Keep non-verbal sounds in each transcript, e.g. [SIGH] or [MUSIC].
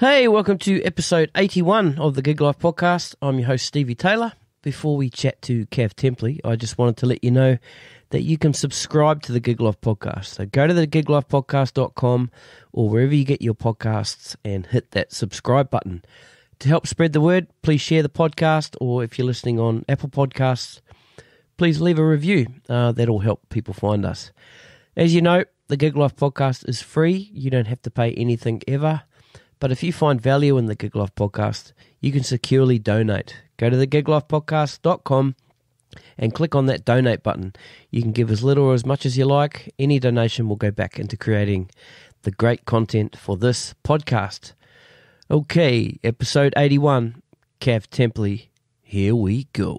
Hey, welcome to episode 81 of the Gig Life podcast. I'm your host, Stevie Taylor. Before we chat to Kav Temperley, I just wanted to let you know that you can subscribe to the Gig Life podcast. So go to the giglifepodcast.com or wherever you get your podcasts and hit that subscribe button. To help spread the word, please share the podcast, or if you're listening on Apple Podcasts, please leave a review. Uh, that'll help people find us. As you know, the Gig Life podcast is free. You don't have to pay anything ever. But if you find value in the Gig Life podcast, you can securely donate. Go to thegiglifepodcast.com and click on that donate button. You can give as little or as much as you like. Any donation will go back into creating the great content for this podcast. Okay, episode 81, Kav Temperley. Here we go.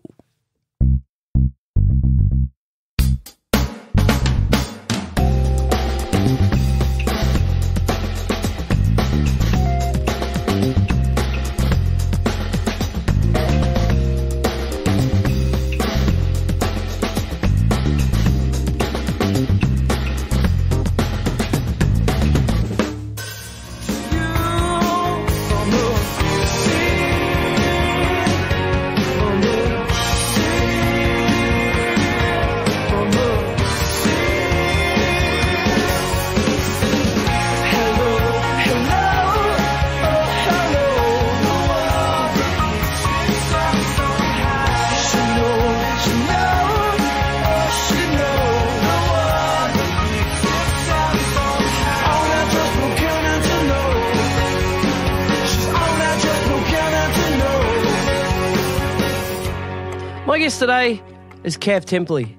Today is Kav Temperley.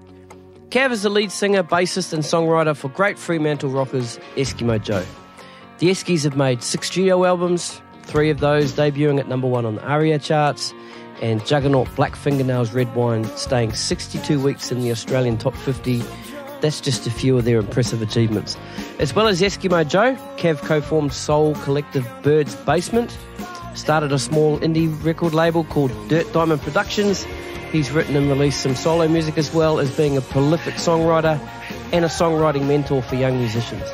Kav is the lead singer, bassist, and songwriter for great Fremantle rockers Eskimo Joe. The Eskies have made six studio albums, three of those debuting at number one on the ARIA charts, and Juggernaut Black Fingernails Red Wine staying 62 weeks in the Australian top 50. That's just a few of their impressive achievements. As well as Eskimo Joe, Kav co formed soul collective Bird's Basement, started a small indie record label called Dirt Diamond Productions. He's written and released some solo music as well as being a prolific songwriter and a songwriting mentor for young musicians.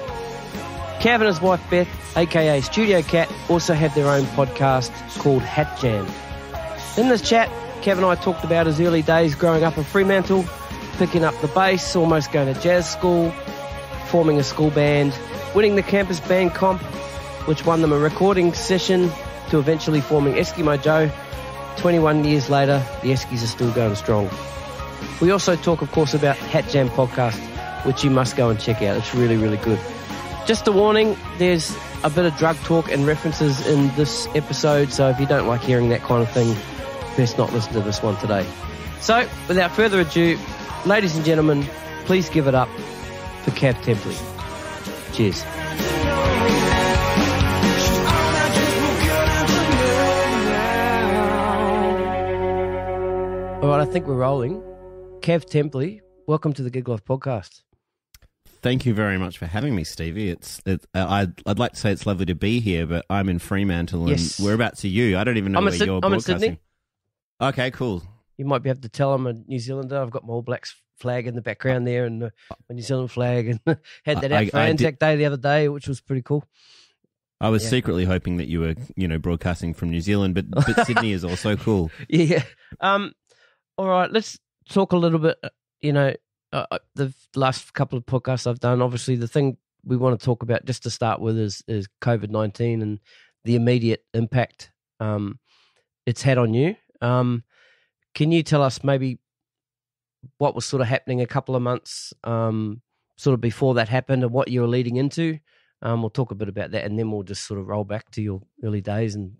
Kav and his wife Beth, aka Studio Cat, also have their own podcast called Hat Jam. In this chat, Kav and I talked about his early days growing up in Fremantle, picking up the bass, almost going to jazz school, forming a school band, winning the campus band comp, which won them a recording session, to eventually forming Eskimo Joe. 21 years later, the Eskies are still going strong. We also talk, of course, about Hat Jam podcast, which you must go and check out. It's really, really good. Just a warning, there's a bit of drug talk and references in this episode, so if you don't like hearing that kind of thing, best not listen to this one today. So, without further ado, ladies and gentlemen, please give it up for Kav Temperley. Cheers. All right, I think we're rolling. Kav Temperley, welcome to the Gig Life podcast. Thank you very much for having me, Stevie. It's it, uh, I'd I'd like to say it's lovely to be here, but I'm in Fremantle and Yes. whereabouts are you? I don't even know I'm in where you're I'm in broadcasting. Sydney. Okay, cool. You might be able to tell I'm a New Zealander. I've got my All Blacks flag in the background there and uh, my New Zealand flag, and [LAUGHS] had that I- out for I did- Anzac Day the other day, which was pretty cool. I was Yeah. secretly hoping that you were, you know, broadcasting from New Zealand, but but [LAUGHS] Sydney is also cool. Yeah. Um. All right. Let's talk a little bit. uh, You know, uh, uh, the last couple of podcasts I've done. Obviously, the thing we want to talk about just to start with is is COVID nineteen and the immediate impact um it's had on you. Um, can you tell us maybe what was sort of happening a couple of months um sort of before that happened and what you were leading into? Um, we'll talk a bit about that, and then we'll just sort of roll back to your early days and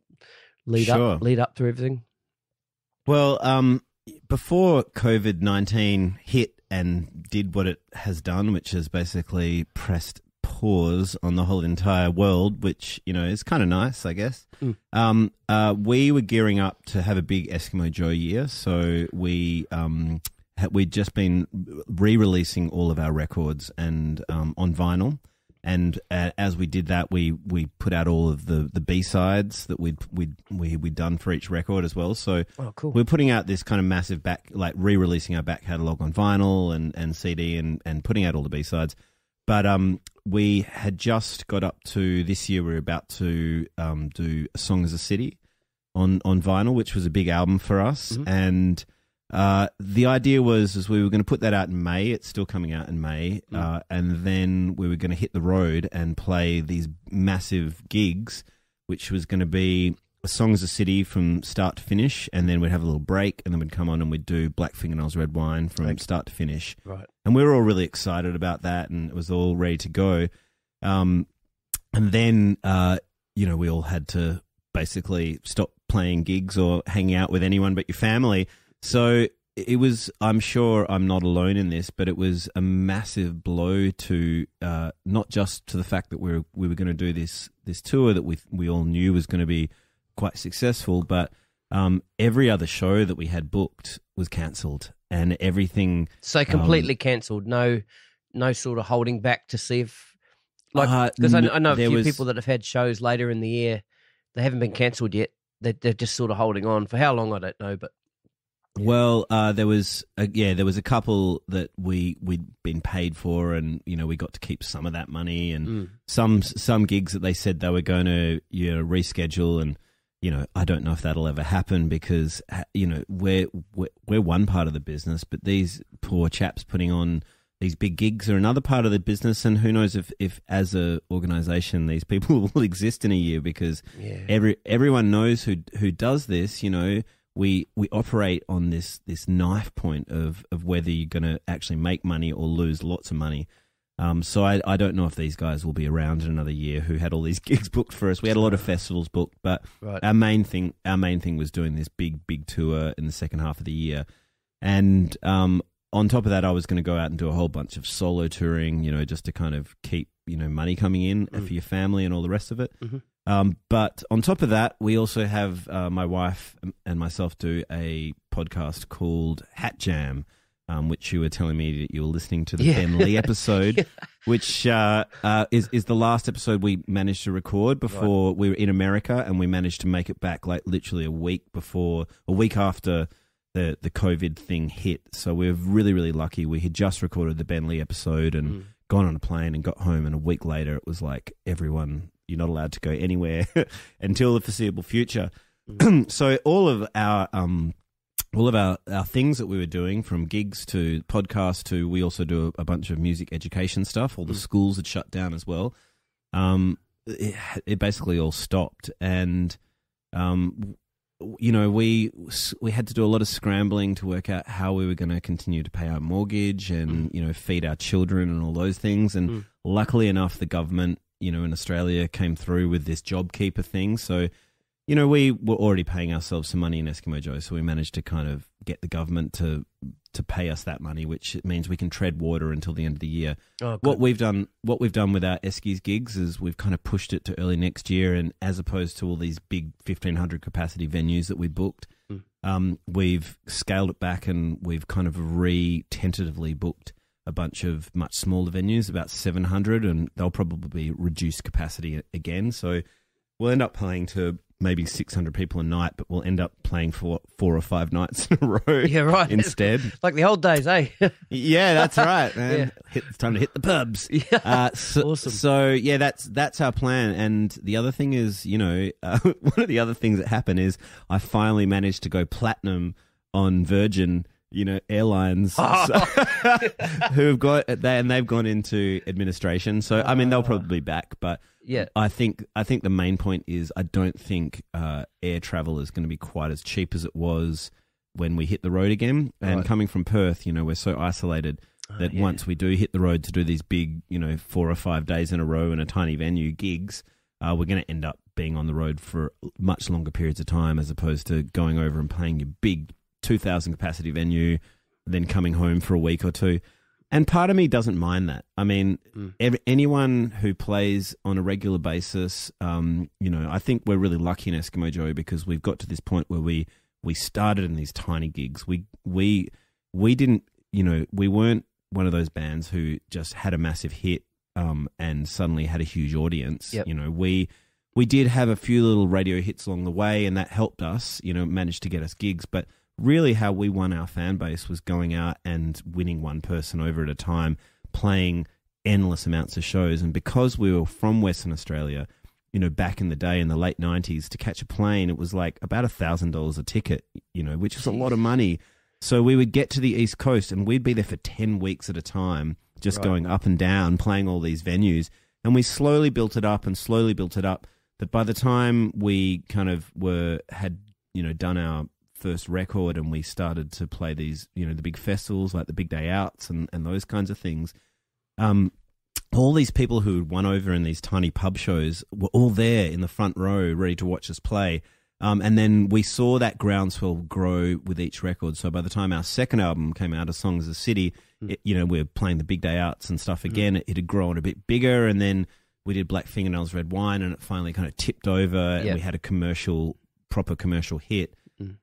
lead Sure. up lead up to everything. Well, um, before COVID nineteen hit and did what it has done, which is basically pressed pause on the whole entire world, which you know is kind of nice, I guess. Mm. Um, uh, we were gearing up to have a big Eskimo Joe year, so we. Um, We'd just been re-releasing all of our records and um, on vinyl. And uh, as we did that, we, we put out all of the, the B sides that we'd we'd we, we'd done for each record as well. So Oh, cool. we're putting out this kind of massive back, like re-releasing our back catalog on vinyl and, and CD, and, and putting out all the B sides. but um, we had just got up to this year. We are about to um, do a song is a city on on vinyl, which was a big album for us, Mhm. and. Uh, the idea was is we were going to put that out in May. It's still coming out in May, Mm. uh, and then we were going to hit the road and play these massive gigs, which was going to be a song is a city from start to finish, and then we'd have a little break, and then we'd come on and we'd do Black Fingernails Red Wine from Okay. start to finish. Right. And we were all really excited about that, and it was all ready to go. Um, and then, uh, you know, we all had to basically stop playing gigs or hanging out with anyone but your family. So it was, I'm sure I'm not alone in this, but it was a massive blow to uh, not just to the fact that we were, we were going to do this this tour that we we all knew was going to be quite successful, but um, every other show that we had booked was cancelled, and everything So completely cancelled. No, no sort of holding back to see if, like, Uh, because I, n- I know a few was- people that have had shows later in the year. They haven't been cancelled yet. They, they're just sort of holding on for how long I don't know, but Well, uh, there was a, yeah, there was a couple that we we'd been paid for, and you know we got to keep some of that money, and Mm. some some gigs that they said they were going to you know reschedule, and you know I don't know if that'll ever happen because you know we're we're, we're one part of the business, but these poor chaps putting on these big gigs are another part of the business, and who knows if if as a organisation these people [LAUGHS] will exist in a year because yeah, every everyone knows who who does this. You know, we we operate on this this knife point of of whether you're going to actually make money or lose lots of money. Um, so I I don't know if these guys will be around in another year who had all these [LAUGHS] gigs booked for us. We had a lot of festivals booked, but right. our main thing our main thing was doing this big big tour in the second half of the year and um on top of that i was going to go out and do a whole bunch of solo touring you know just to kind of keep you know money coming in Mm. for your family and all the rest of it Mhm. Um but on top of that we also have uh, my wife and myself do a podcast called hat jam um, which you were telling me that you were listening to the Yeah. Ben Lee episode, [LAUGHS] which uh, uh, is is the last episode we managed to record before we were in America, and we managed to make it back like literally a week before, a week after the the COVID thing hit. So we were really really lucky. We had just recorded the Ben Lee episode and Mm. gone on a plane and got home, and a week later it was like everyone, you're not allowed to go anywhere [LAUGHS] until the foreseeable future. [CLEARS THROAT] so all of our um all of our, our things that we were doing from gigs to podcasts to we also do a, a bunch of music education stuff all the Mm. schools had shut down as well um it, it basically all stopped and um you know we we had to do a lot of scrambling to work out how we were going to continue to pay our mortgage and you know feed our children and all those things and Mm. luckily enough the government you know in Australia came through with this JobKeeper thing so you know, we were already paying ourselves some money in Eskimo Joe, so we managed to kind of get the government to to pay us that money, which means we can tread water until the end of the year. Oh. What we've done, what we've done with our Eskies gigs is we've kind of pushed it to early next year, and as opposed to all these big fifteen hundred capacity venues that we booked, Mm. um, we've scaled it back and we've kind of re tentatively booked a bunch of much smaller venues, about seven hundred, and they'll probably be reduced capacity again. So we'll end up playing to maybe 600 people a night, but we'll end up playing for four or five nights in a row [LAUGHS] yeah, right. instead. [LAUGHS] like the old days, eh? [LAUGHS] yeah, that's right, man. Yeah. Hit, it's time to hit the pubs. yeah. Uh, so, Awesome. so yeah, that's that's our plan. And the other thing is, you know, uh, one of the other things that happened is I finally managed to go platinum on Virgin. You know, airlines Oh. [LAUGHS] so- [LAUGHS] who have got they and they've gone into administration. So I mean, they'll probably be back, but yeah. I think I think the main point is I don't think uh, air travel is going to be quite as cheap as it was when we hit the road again. And Right. coming from Perth, you know, we're so isolated that Oh, yeah. once we do hit the road to do these big, you know, four or five days in a row in a tiny venue gigs, uh, we're going to end up being on the road for much longer periods of time as opposed to going over and playing your big 2,000 capacity venue, then coming home for a week or two. And part of me doesn't mind that. I mean, Mm. ev- anyone who plays on a regular basis, um, you know, I think we're really lucky in Eskimo Joe because we've got to this point where we we started in these tiny gigs. We we we didn't, you know, we weren't one of those bands who just had a massive hit um, and suddenly had a huge audience. Yep. You know, we we did have a few little radio hits along the way, and that helped us. You know, managed to get us gigs, but really how we won our fan base was going out and winning one person over at a time, playing endless amounts of shows. And because we were from Western Australia, you know, back in the day in the late nineties, to catch a plane, it was like about a thousand dollars a ticket, you know, which was a lot of money. So we would get to the East Coast and we'd be there for 10 weeks at a time, just Right. going up and down, playing all these venues. And we slowly built it up and slowly built it up. That by the time we kind of were, had, you know, done our first record and we started to play these, you know, the big festivals like the Big Day Outs and, and those kinds of things, um, all these people who had won over in these tiny pub shows were all there in the front row, ready to watch us play. Um, and then we saw that groundswell grow with each record. So by the time our second album came out, A Song Is a City, it, you know, we are playing the big day outs and stuff again. It, it had grown a bit bigger, and then we did Black Fingernails, Red Wine, and it finally kind of tipped over, and we had a commercial, proper commercial hit.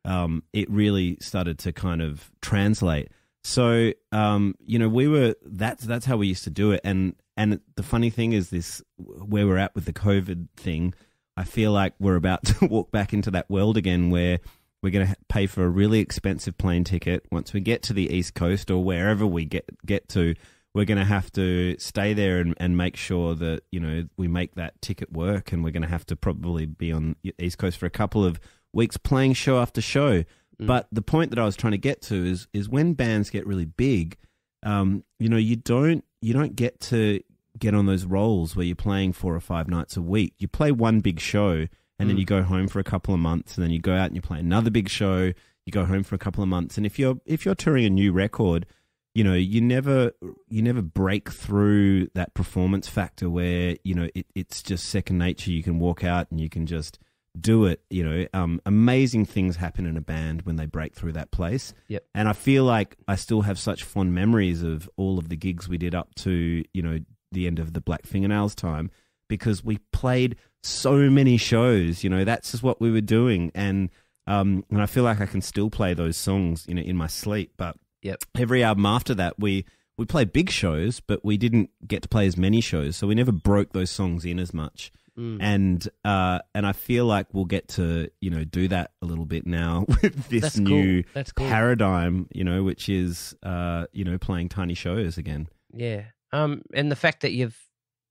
Um, it really started to kind of translate. So, um, you know, we were that's that's how we used to do it, and and the funny thing is this where we're at with the COVID thing. I feel like we're about [LAUGHS] to walk back into that world again where we're going to pay for a really expensive plane ticket once we get to the East Coast or wherever we get get to. We're going to have to stay there and, and make sure that you know we make that ticket work, and we're going to have to probably be on East Coast for a couple of weeks playing show after show. But the point that I was trying to get to is is when bands get really big, um, you know, you don't you don't get to get on those roles where you're playing four or five nights a week. You play one big show and then you go home for a couple of months and then you go out and you play another big show, you go home for a couple of months. And if you're if you're touring a new record, you know, you never you never break through that performance factor where, you know, it, it's just second nature. You can walk out and you can just do it. You know, um, amazing things happen in a band when they break through that place. Yep. And I feel like I still have such fond memories of all of the gigs we did up to, you know, the end of the Black Fingernails time because we played so many shows. You know, that's just what we were doing. And um, and I feel like I can still play those songs, you know, in my sleep. But Yep. every album after that, we we played big shows, but we didn't get to play as many shows, so we never broke those songs in as much. Mm. And uh, and I feel like we'll get to you know do that a little bit now [LAUGHS] with this That's new cool. That's cool. paradigm, you know, which is uh, you know playing tiny shows again. Yeah. Um, and the fact that you've,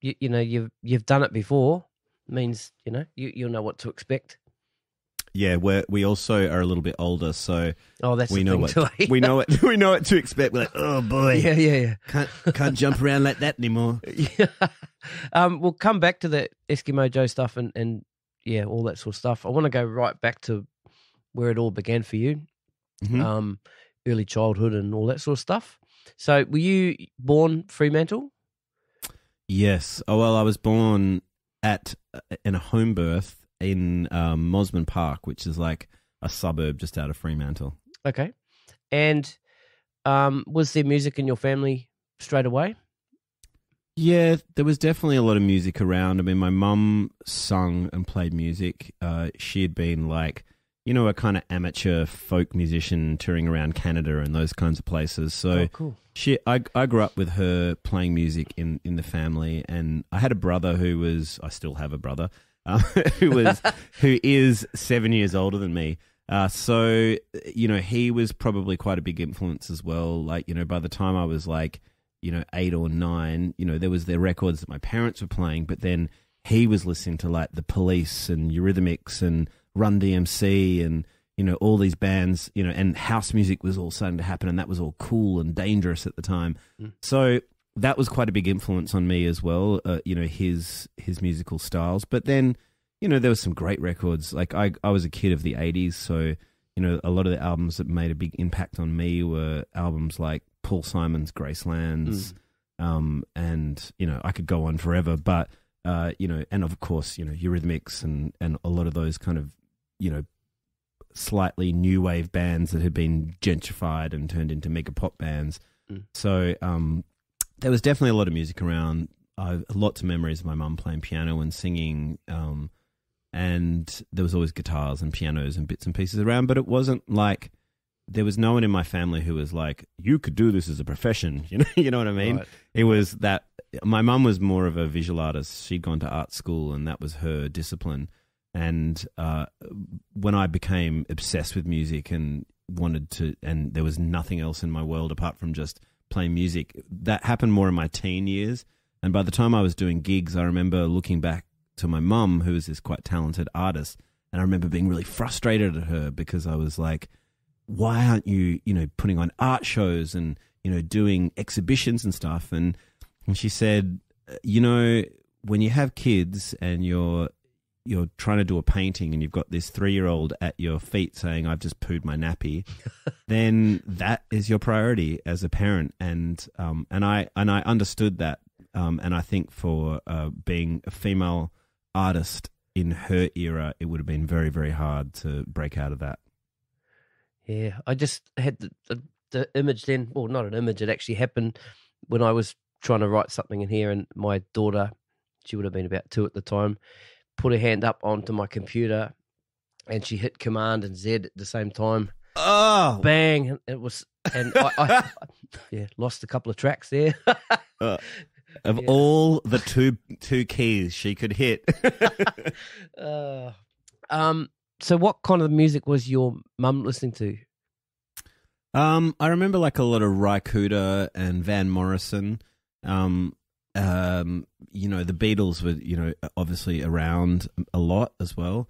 you, you know, you've you've done it before means you know you you'll know what to expect. Yeah, we we also are a little bit older, so Oh, that's we know what eh? [LAUGHS] we know what we know what to expect. We're like, oh boy, yeah, yeah, can't can't jump around like that anymore. [LAUGHS] yeah. um, we'll come back to the Eskimo Joe stuff and and yeah, all that sort of stuff. I want to go right back to where it all began for you, Mhm. um, early childhood and all that sort of stuff. So, were you born Fremantle? Yes. Oh well, I was born at uh, in a home birth in um, Mosman Park, which is like a suburb just out of Fremantle. Okay, and um, was there music in your family straight away? Yeah, there was definitely a lot of music around. I mean, my mum sung and played music. Uh, she had been like, you know, a kind of amateur folk musician touring around Canada and those kinds of places. So oh, cool. She, I, I grew up with her playing music in, in the family, and I had a brother who was, I still have a brother, um, [LAUGHS] who was, who is seven years older than me. Uh, so you know, he was probably quite a big influence as well. Like you know, by the time I was like, you know, eight or nine, you know, there was the records that my parents were playing, but then he was listening to like the Police and Eurythmics and Run DMC and you know all these bands you know and house music was all starting to happen and that was all cool and dangerous at the time Mm. so that was quite a big influence on me as well uh, you know his his musical styles but then you know there were some great records like i i was a kid of the 80s so you know a lot of the albums that made a big impact on me were albums like paul simon's gracelands um and you know i could go on forever but uh you know and of course you know eurythmics and and a lot of those kind of you know slightly new wave bands that had been gentrified and turned into mega pop bands. Mm. So um, there was definitely a lot of music around. I lots of memories of my mum playing piano and singing. Um, and there was always guitars and pianos and bits and pieces around, but it wasn't like there was no one in my family who was like, "You could do this as a profession." [LAUGHS] You know, you know what I mean? Right. It was that my mum was more of a visual artist. She'd gone to art school, and that was her discipline. And uh, when I became obsessed with music and wanted to, and there was nothing else in my world apart from just playing music, that happened more in my teen years. And by the time I was doing gigs, I remember looking back to my mum, who was this quite talented artist, and I remember being really frustrated at her because I was like, "Why aren't you, you know, putting on art shows and you know doing exhibitions and stuff?" And and she said, uh, "You know, when you have kids and you're you're trying to do a painting and you've got this three year old at your feet saying, I've just pooed my nappy, [LAUGHS] then that is your priority as a parent. And um, and I and I understood that. Um, and I think for uh, being a female artist in her era, it would have been very, very hard to break out of that. Yeah, I just had the, the, the image then, well, not an image, it actually happened when I was trying to write something in here, and my daughter, she would have been about two at the time, put her hand up onto my computer and she hit Command and Z at the same time. Oh, Bang! It was, and I, I [LAUGHS] yeah, lost a couple of tracks there. [LAUGHS] uh, of Yeah. all the two two keys she could hit. [LAUGHS] uh, um. So, what kind of music was your mum listening to? Um, I remember like a lot of Ry Cooder and Van Morrison. Um, um, you know, the Beatles were, you know, obviously around a lot as well.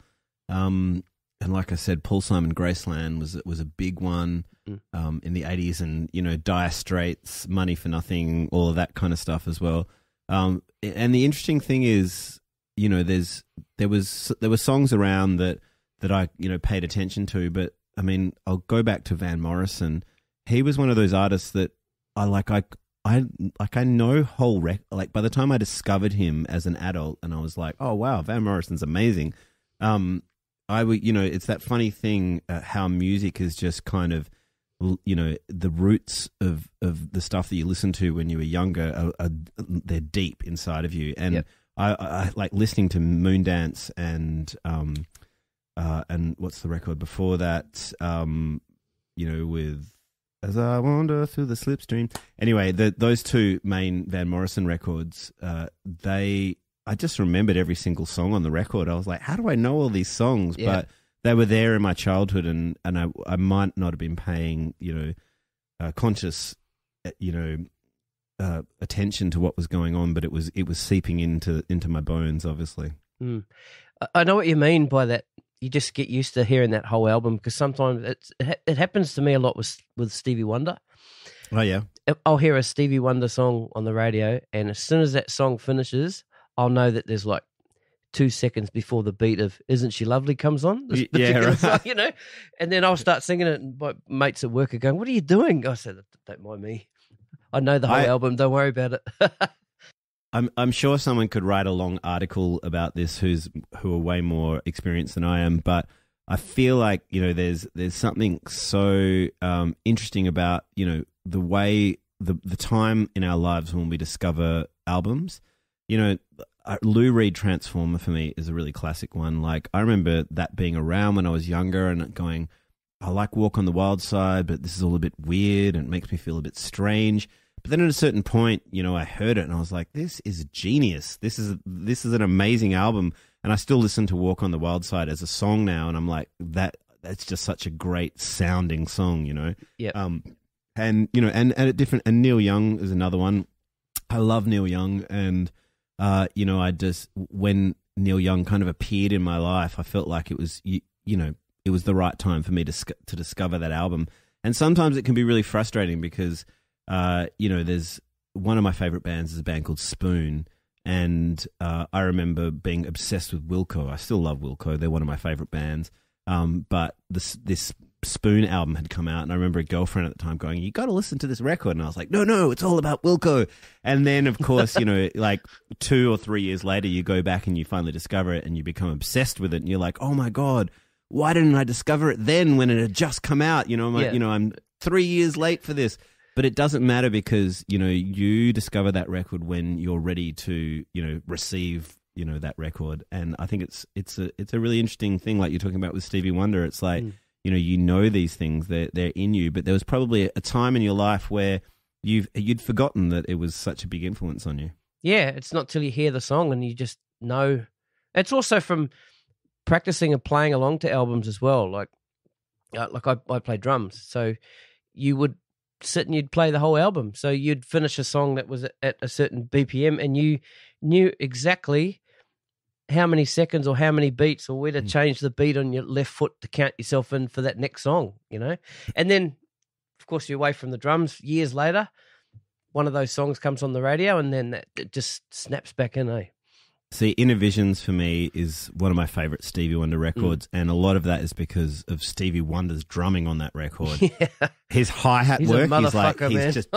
Um, and like I said, Paul Simon Graceland was was a big one Mm. um, in the eighties, and you know, Dire Straits, Money for Nothing, all of that kind of stuff as well. Um, and the interesting thing is, you know, there's there was there were songs around that that I you know paid attention to, but I mean, I'll go back to Van Morrison. He was one of those artists that I like. I I like. I know whole rec. Like by the time I discovered him as an adult, and I was like, oh wow, Van Morrison's amazing. Um, I would, you know, it's that funny thing uh, how music is just kind of, you know, the roots of of the stuff that you listen to when you were younger are, are they're deep inside of you, and Yep. I, I, like listening to Moondance and um, uh, and what's the record before that? Um, you know, with as I wander through the slipstream. Anyway, the, those two main Van Morrison records, uh, they I just remembered every single song on the record. I was like, how do I know all these songs? Yeah. But they were there in my childhood, and and I I might not have been paying you know uh, conscious uh, you know uh, attention to what was going on, but it was it was seeping into into my bones, obviously. Mm. I- I know what you mean by that. You just get used to hearing that whole album because sometimes it's, it, it happens to me a lot with with Stevie Wonder. Oh yeah, I'll hear a Stevie Wonder song on the radio, and as soon as that song finishes, I'll know that there's like two seconds before the beat of "Isn't She Lovely" comes on. [LAUGHS] Yeah, right. song, you know, and then I'll start singing it, and my mates at work are going, "What are you doing?" I said, "Don't mind me. I know the whole I- album. Don't worry about it." [LAUGHS] I'm I'm sure someone could write a long article about this who's who are way more experienced than I am, but I feel like you know there's there's something so um, interesting about you know the way the the time in our lives when we discover albums. You know, uh, Lou Reed Transformer for me is a really classic one. Like I remember that being around when I was younger and going, I like Walk on the Wild Side, but this is all a bit weird and it makes me feel a bit strange. But then at a certain point, you know, I heard it and I was like, "This is genius. This is this is an amazing album." And I still listen to "Walk on the Wild Side" as a song now, and I'm like, "That that's just such a great sounding song," you know. Yep. Um, and you know, and and at different. And Neil Young is another one. I love Neil Young, and uh, you know, I just when Neil Young kind of appeared in my life, I felt like it was you, you know it was the right time for me to to discover that album. And sometimes it can be really frustrating because uh, you know there's one of my favorite bands is a band called Spoon, and uh, I remember being obsessed with Wilco. I still love Wilco; they're one of my favorite bands. Um, but this this Spoon album had come out, and I remember a girlfriend at the time going, "You got to listen to this record," and I was like, "No, no, it's all about Wilco." And then, of course, you know, [LAUGHS] like two or three years later, you go back and you finally discover it, and you become obsessed with it, and you're like, "Oh my god, why didn't I discover it then when it had just come out?" You know, I'm Yeah. you know, I'm three years late for this. But it doesn't matter because you know you discover that record when you're ready to you know receive you know that record, and I think it's it's a it's a really interesting thing like you're talking about with Stevie Wonder. It's like Mm. you know you know these things they're they're in you, but there was probably a time in your life where you've you'd forgotten that it was such a big influence on you. Yeah, it's not till you hear the song and you just know. It's also from practicing and playing along to albums as well. Like, uh, like I, I play drums, so you would sit and you'd play the whole album. So you'd finish a song that was at a certain BPM, and you knew exactly how many seconds or how many beats or where to Mm. change the beat on your left foot to count yourself in for that next song. You know, and then of course you're away from the drums years later. One of those songs comes on the radio, and then that, it just snaps back in. Eh? See, Innervisions for me is one of my favorite Stevie Wonder records, and a lot of that is because of Stevie Wonder's drumming on that record. [LAUGHS] yeah, His hi hat work, he's like he's man. just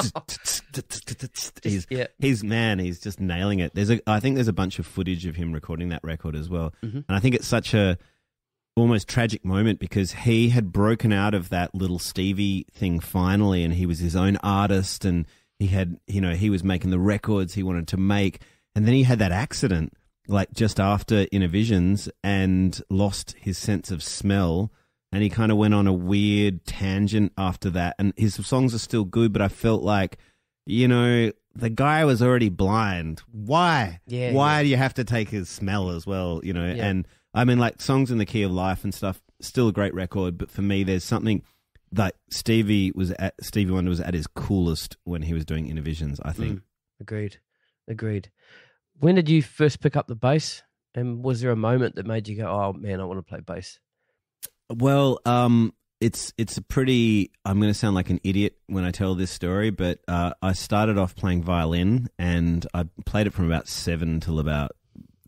he's he's man, he's just nailing it. There's a I think there's a bunch of footage of him recording that record as well, Mhm. and I think it's such a almost tragic moment because he had broken out of that little Stevie thing finally, and he was his own artist, and he had you know he was making the records he wanted to make, and then he had that accident like just after Innervisions and lost his sense of smell. And he kind of went on a weird tangent after that. And his songs are still good, but I felt like, you know, the guy was already blind. Why? Yeah, Why do you have to take his smell as well? You know, Yeah. and I mean, like songs in the key of life and stuff, still a great record. But for me, there's something that Stevie was at, Stevie Wonder was at his coolest when he was doing Innervisions, I think. Mm. Agreed. Agreed. When did you first pick up the bass? And was there a moment that made you go, "Oh man, I want to play bass"? Well, um, it's it's a pretty. I'm going to sound like an idiot when I tell this story, but uh, I started off playing violin, and I played it from about seven till about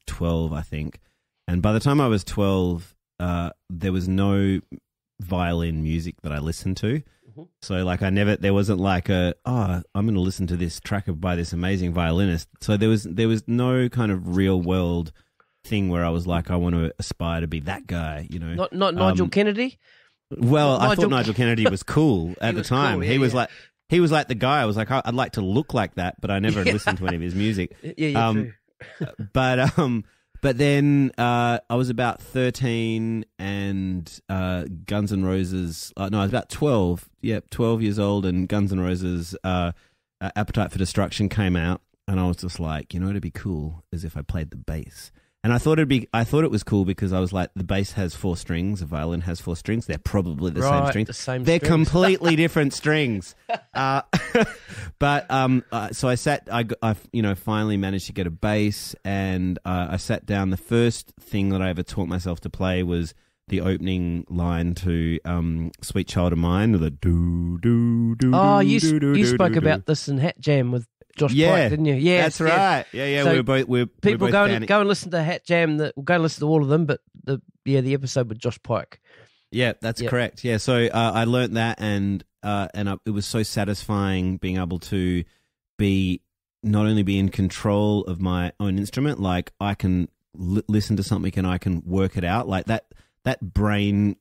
twelve, I think. And by the time I was twelve, uh, there was no violin music that I listened to. Mhm. So, like, I never there wasn't like a oh, I'm going to listen to this track of by this amazing violinist. So there was there was no kind of real world thing where I was like, I want to aspire to be that guy, you know. Not not Nigel Um, Kennedy. Well, I thought Nigel Kennedy was cool [LAUGHS] at the was cool, time. yeah, he was yeah. like he was like the guy. I was like, "I- I'd like to look like that, but I never [LAUGHS] Yeah. listened to any of his music. Yeah, yeah, um. But um, but then uh, I was about thirteen, and uh, Guns N' Roses. Uh, no, I was about twelve. Yep, twelve years old, and Guns N' Roses. Uh, uh, Appetite for Destruction came out, and I was just like, you know, it'd be cool as if I played the bass. And I thought it'd be, I thought it was cool because I was like, the bass has four strings, the violin has four strings. They're probably the same Right, strings. the same They're strings. completely [LAUGHS] different strings. Uh, [LAUGHS] but um, uh, so I sat, I, g- I, you know, finally managed to get a bass, and uh, I sat down. The first thing that I ever taught myself to play was the opening line to um, "Sweet Child of Mine," the do do do. Oh, do, you do, do, you spoke about this in Hat Jam with Josh Yeah, Pike, didn't you? Yeah, That's right. Yeah, yeah. So we're both we're People we're both go and go and listen to Hat Jam. That we'll go and listen to all of them, but the yeah the episode with Josh Pike. Yeah, that's Yeah. correct. Yeah, so uh, I learned that, and uh, and I, it was so satisfying being able to be not only be in control of my own instrument, like I can li- listen to something and I can work it out, like that that brain,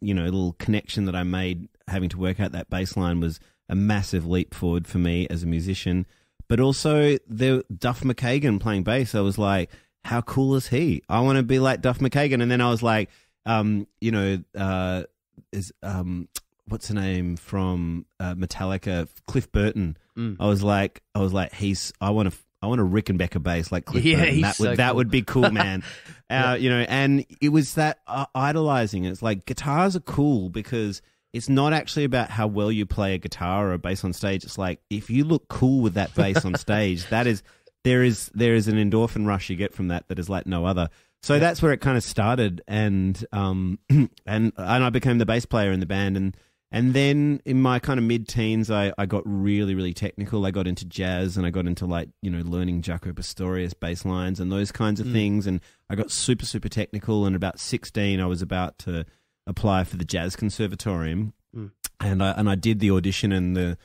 you know, little connection that I made having to work out that bass line was a massive leap forward for me as a musician. But also the Duff McKagan playing bass, I was like, how cool is he? I want to be like Duff McKagan, and then I was like um, you know, uh, is um, what's the name from uh, Metallica? Cliff Burton. Mm. I was like, I was like, he's. I want to. I want a Rickenbacker bass like Cliff Yeah, Burton. he's That would so that cool. would be cool, [LAUGHS] man. uh, you know, and it was that uh, idolizing. It's like guitars are cool because it's not actually about how well you play a guitar or a bass on stage. It's like if you look cool with that bass on [LAUGHS] stage, that is there is there is an endorphin rush you get from that that is like no other. So that's where it kind of started, and um, [CLEARS THROAT] and and I became the bass player in the band, and and then in my kind of mid teens, I, I got really really technical. I got into jazz, and I got into like you know learning Jaco Pastorius bass lines and those kinds of things, and I got super super technical. And about sixteen, I was about to apply for the jazz conservatorium, Mm. and I and I did the audition, and the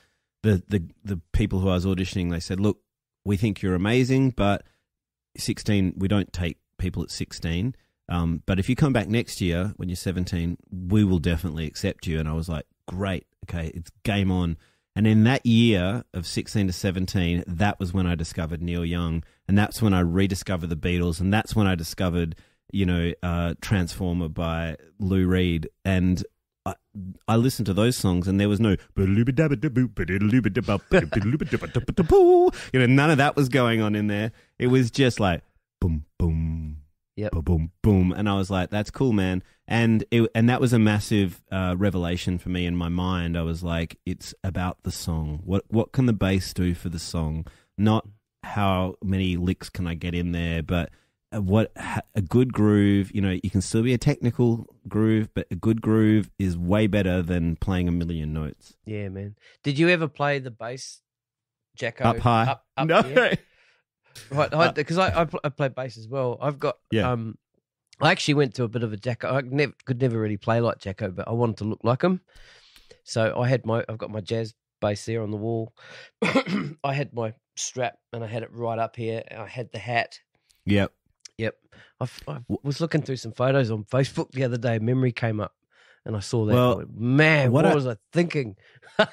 the the the people who I was auditioning, they said, look, we think you're amazing, but 16, we don't take people at 16. Um, but if you come back next year when you're 17, we will definitely accept you. And I was like, great. Okay. It's game on. And in that year of 16 to 17, that was when I discovered Neil Young. And that's when I rediscovered the Beatles. And that's when I discovered, you know, uh, Transformer by Lou Reed. And I, I listened to those songs and there was no, you know, none of that was going on in there. It was just like, boom, boom, Yep. boom, boom, boom, and I was like, "That's cool, man." And it, and that was a massive uh, revelation for me in my mind. I was like, "It's about the song. What what can the bass do for the song? Not how many licks can I get in there, but." Uh, What a good groove, you know, you can still be a technical groove, but a good groove is way better than playing a million notes. Yeah, man. Did you ever play the bass, Jaco? Up high, Up, up no, yeah. Right, because I, I, pl- I play bass as well. I've got Yeah. um, I actually went to a bit of a Jaco. I never could never really play like Jaco, but I wanted to look like him. So I had my I've got my jazz bass there on the wall. [COUGHS] I had my strap and I had it right up here. And I had the hat. yep. Yep. I was looking through some photos on Facebook the other day. Memory came up, and I saw that. Well, went, man, what what, I- was I thinking? [LAUGHS]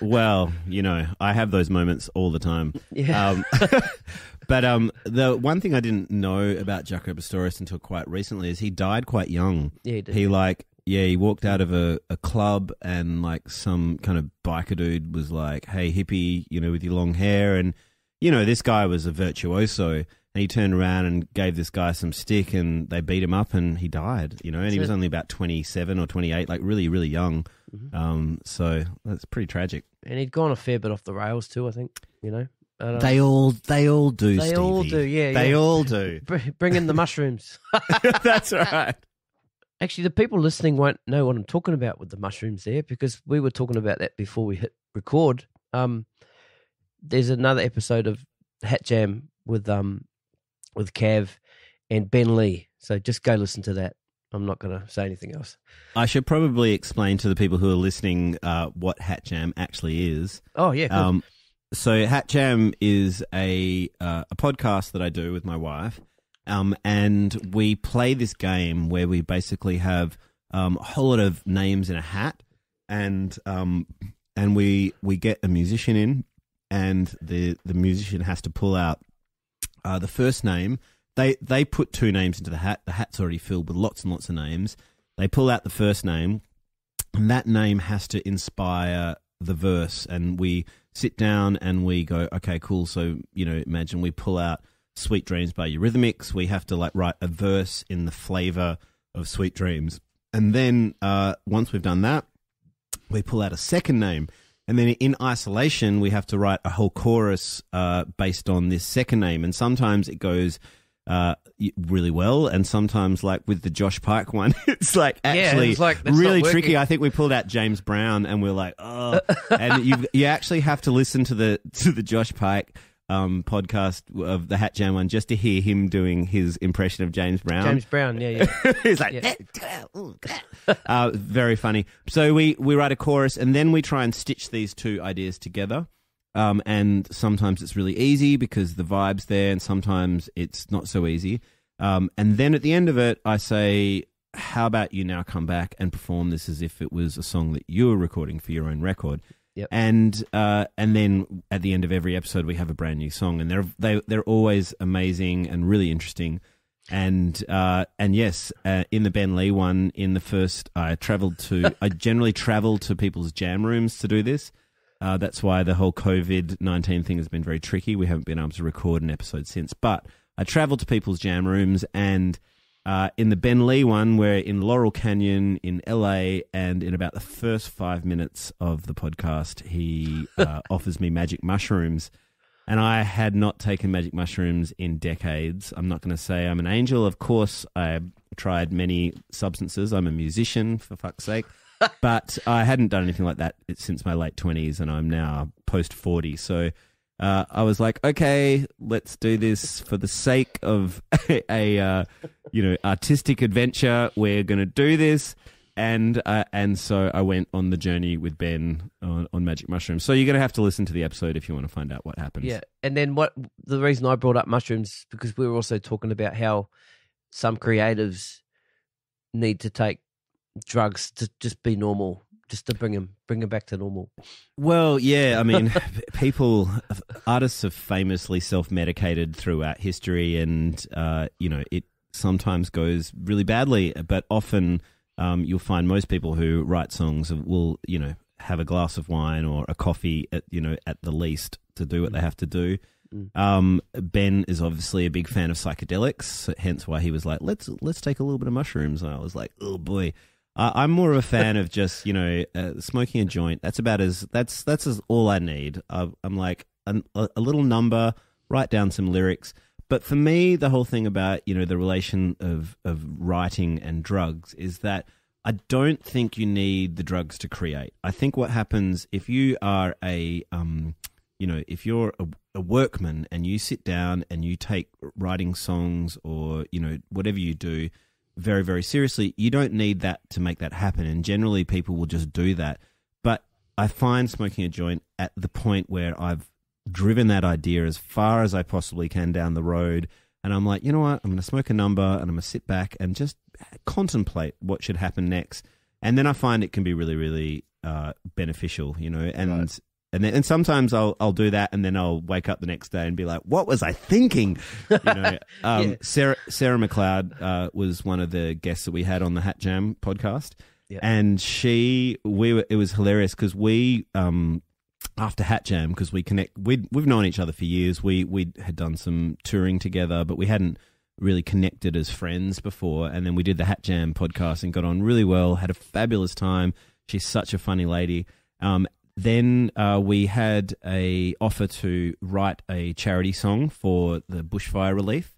Well, you know, I have those moments all the time. yeah. Um, [LAUGHS] [LAUGHS] but um, the one thing I didn't know about Jaco Pastorius until quite recently is he died quite young. yeah. He did. He like, yeah, he walked out of a, a club and like some kind of biker dude was like, "Hey, hippie, you know, with your long hair," and you know, this guy was a virtuoso. And he turned around and gave this guy some stick, and they beat him up, and he died. You know, and he was it. only about twenty seven or twenty eight, like really, really young. Mhm. Um, so that's pretty tragic. and he'd gone a fair bit off the rails too. I think you know. They all, they all do. They all do, yeah, They yeah. all do. [LAUGHS] Br- bring in the mushrooms. [LAUGHS] [LAUGHS] That's right. Actually, the people listening won't know what I'm talking about with the mushrooms there because we were talking about that before we hit record. Um, there's another episode of Hat Jam with um with Kav and Ben Lee. So just go listen to that. I'm not going to say anything else. I should probably explain to the people who are listening uh, what Hat Jam actually is. Oh yeah. Um, so Hat Jam is a uh, a podcast that I do with my wife, um, and we play this game where we basically have um, a whole lot of names in a hat, and um, and we we get a musician in, and the the musician has to pull out uh, the first name. They they put two names into the hat. The hat's already filled with lots and lots of names. They pull out the first name, and that name has to inspire the verse. And we sit down and we go, okay, cool. So you know, imagine we pull out "Sweet Dreams" by Eurythmics. We have to like write a verse in the flavor of "Sweet Dreams," and then uh, once we've done that, we pull out a second name. And then in isolation, we have to write a whole chorus uh, based on this second name. And sometimes it goes uh, really well, and sometimes, like with the Josh Pike one, [LAUGHS] it's like actually it's like, really tricky. I think we pulled out James Brown, and we're like, oh, [LAUGHS] and you you actually have to listen to the to the Josh Pike um, podcast of the Hat Jam one just to hear him doing his impression of James Brown. James Brown. Yeah, yeah. [LAUGHS] He's like, Yeah. uh, very funny. So we we write a chorus and then we try and stitch these two ideas together. Um, and sometimes it's really easy because the vibe's there, and sometimes it's not so easy. Um, and then at the end of it, I say, "How about you now come back and perform this as if it was a song that you were recording for your own record?" Yep. And uh, and then at the end of every episode, we have a brand new song, and they're they they're always amazing and really interesting. And uh, and yes, uh, in the Ben Lee one, in the first, I travelled to. [LAUGHS] I generally travel to people's jam rooms to do this. Uh, that's why the whole COVID nineteen thing has been very tricky. We haven't been able to record an episode since. But I travelled to people's jam rooms, and uh, in the Ben Lee one, we're in Laurel Canyon in LA, and in about the first five minutes of the podcast, he [LAUGHS] uh, offers me magic mushrooms. And I had not taken magic mushrooms in decades. I'm not going to say I'm an angel. Of course, I tried many substances. I'm a musician, for fuck's sake. [LAUGHS] but I hadn't done anything like that since my late 20s, and I'm now post 40. So uh, I was like, okay, let's do this for the sake of [LAUGHS] a, uh, you know artistic adventure. We're going to do this, and uh, and so I went on the journey with Ben on, on magic mushrooms. So you're to have to listen to the episode if you want to find out what happens. Yeah, and then what? The reason I brought up mushrooms because we were also talking about how some creatives need to take drugs to just be normal, just to bring him bring him back to normal. Well, yeah, I mean, [LAUGHS] people, artists have famously self medicated throughout history, and, uh, you know, it sometimes goes really badly, but often um, you'll find most people who write songs will, you know, have a glass of wine or a coffee at, you know, at the least to do what they have to do. Um, ben is obviously a big fan of psychedelics, hence why he was like, "Let's let's take a little bit of mushrooms." And I was like, "Oh boy." Uh, I'm more of a fan of just you know uh, smoking a joint. That's about as that's that's as all I need. I, I'm like a, a little number, write down some lyrics. But for me, the whole thing about you know the relation of of writing and drugs is that I don't think you need the drugs to create. I think what happens if you are a um, you know if you're a, a workman and you sit down and you take writing songs or you know whatever you do very very seriously, you don't need that to make that happen. And generally, people will just do that. But I find smoking a joint at the point where I've driven that idea as far as I possibly can down the road. And I'm like, you know what? I'm going to smoke a number and I'm going to sit back and just contemplate what should happen next. And then I find it can be really, really uh, beneficial, you know. And right. And then, and sometimes I'll I'll do that, and then I'll wake up the next day and be like, what was I thinking? You know, [LAUGHS] um, yeah. Sarah Sarah McLeod uh, was one of the guests that we had on the HatJam podcast. Yeah. And she, we were, it was hilarious because we um, after HatJam because we connect. We we've known each other for years. We we had done some touring together, but we hadn't really connected as friends before. And then we did the HatJam podcast and got on really well. Had a fabulous time. She's such a funny lady. Um, then uh, we had a offer to write a charity song for the bushfire relief.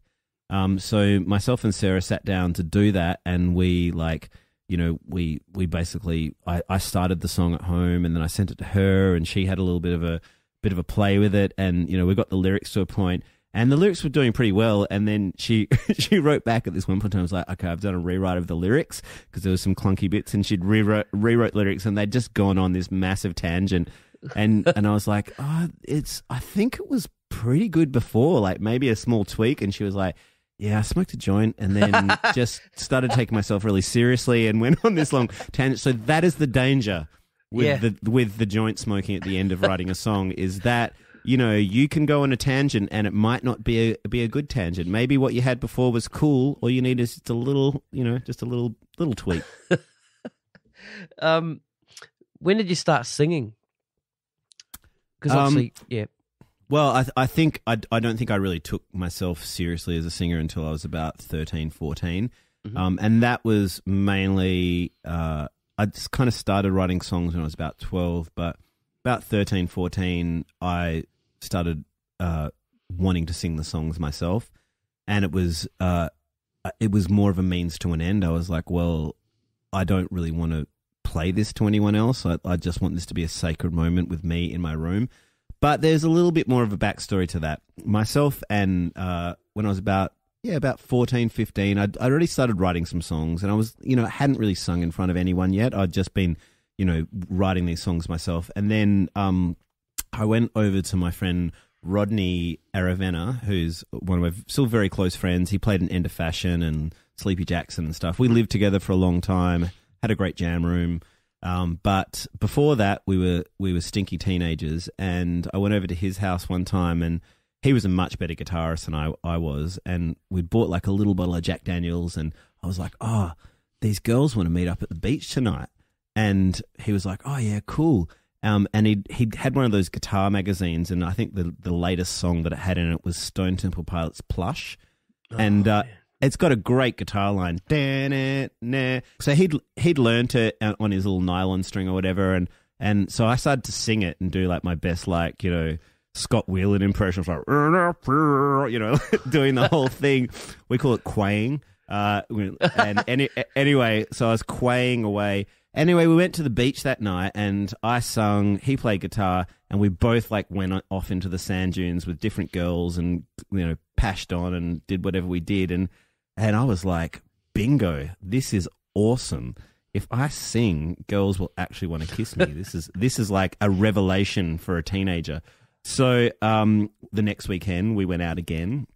Um, so myself and Sarah sat down to do that, and we like you know, we we basically I, I started the song at home and then I sent it to her and she had a little bit of a bit of a play with it and you know we got the lyrics to a point and the lyrics were doing pretty well and then she [LAUGHS] she wrote back at this one point and was like okay I've done a rewrite of the lyrics because there was some clunky bits and she'd rewrote rewrote lyrics and they'd just gone on this massive tangent and [LAUGHS] and I was like oh it's I think it was pretty good before like maybe a small tweak and she was like yeah, I smoked a joint and then [LAUGHS] just started taking myself really seriously and went on this long tangent. So that is the danger with yeah. the with the joint smoking at the end of writing a song is that you know you can go on a tangent and it might not be a be a good tangent. Maybe what you had before was cool. All you need is just a little, you know, just a little little tweak. [LAUGHS] um, when did you start singing? Because obviously, um, yeah. Well, I, th- I think I, I don't think I really took myself seriously as a singer until I was about 13, 14. Mm-hmm. Um, and that was mainly, uh, I just kind of started writing songs when I was about 12, but about 13, 14, I started uh, wanting to sing the songs myself. And it was, uh, it was more of a means to an end. I was like, well, I don't really want to play this to anyone else. I, I just want this to be a sacred moment with me in my room. But there's a little bit more of a backstory to that. Myself and uh, when I was about yeah about 14, 15, I'd, I'd already started writing some songs, and I was you know hadn't really sung in front of anyone yet. I'd just been you know writing these songs myself, and then um, I went over to my friend Rodney Aravena, who's one of my still very close friends. He played in End of Fashion and Sleepy Jackson and stuff. We lived together for a long time, had a great jam room. Um, but before that, we were we were stinky teenagers, and I went over to his house one time, and he was a much better guitarist than I I was, and we'd bought like a little bottle of Jack Daniels, and I was like, oh, these girls want to meet up at the beach tonight, and he was like, oh yeah, cool. Um, and he he had one of those guitar magazines, and I think the the latest song that it had in it was Stone Temple Pilots Plush, oh, and uh, it's got a great guitar line. So he'd he'd learned it on his little nylon string or whatever, and and so I started to sing it and do like my best, like you know Scott Weiland impressions, like [LAUGHS] you know, [LAUGHS] doing the whole [LAUGHS] thing. We call it quaying. Uh, and any, anyway, so I was quaying away. Anyway, we went to the beach that night, and I sung. He played guitar, and we both like went off into the sand dunes with different girls, and you know, pashed on and did whatever we did, and and I was like, bingo, this is awesome. If I sing, girls will actually want to kiss me. this is this is like a revelation for a teenager. So um, the next weekend we went out again.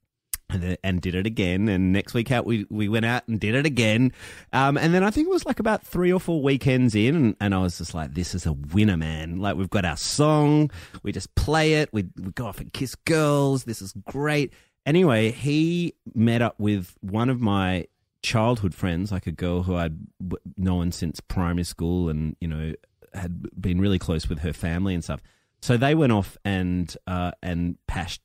And, did it again, and next week out we, we went out and did it again, um, and then I think it was like about three or four weekends in, and, and I was just like, "This is a winner, man! Like we've got our song, we just play it, we we go off and kiss girls. This is great." Anyway, he met up with one of my childhood friends, like a girl who I'd known since primary school and, you know, had been really close with her family and stuff. So they went off and uh, and pashed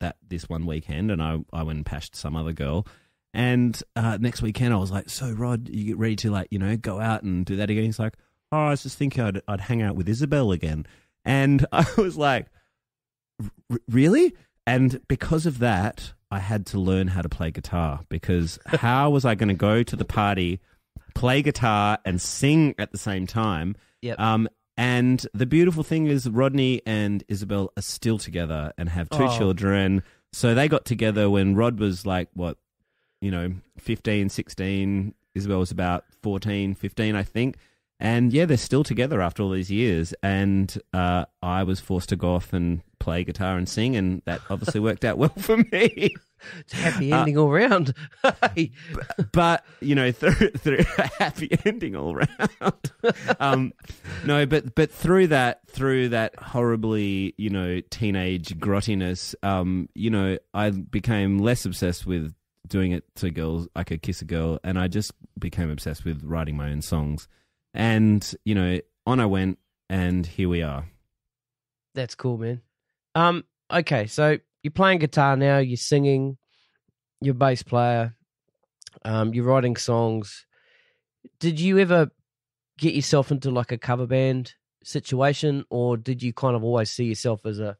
that this one weekend, and I I went and pashed some other girl. And uh, next weekend, I was like, "So, Rod, you get ready to like, you know, go out and do that again?" He's like, "Oh, I was just thinking I'd I'd hang out with Isabel again." And [LAUGHS] I was like, "Really?" And because of that, I had to learn how to play guitar because [LAUGHS] how was I going to go to the party, play guitar, and sing at the same time? Yep. Um, and the beautiful thing is, Rodney and Isabel are still together and have two Oh. children. So they got together when Rod was like, what, you know, 15, 16. Isabel was about 14, 15, I think. And yeah, they're still together after all these years. And uh, I was forced to go off and play guitar and sing, and that obviously worked out well for me. It's [LAUGHS] a happy Uh, ending all round. [LAUGHS] Hey. but you know, through, [LAUGHS] through a happy ending all round. um, no, but but through that, through that horribly, you know, teenage grottiness, um, you know, I became less obsessed with doing it to girls. I could kiss a girl, and I just became obsessed with writing my own songs. And you know, on I went, and here we are. That's cool, man. Um, okay, so you're playing guitar now, you're singing, you're bass player, um, you're writing songs. Did you ever get yourself into like a cover band situation, or did you kind of always see yourself as a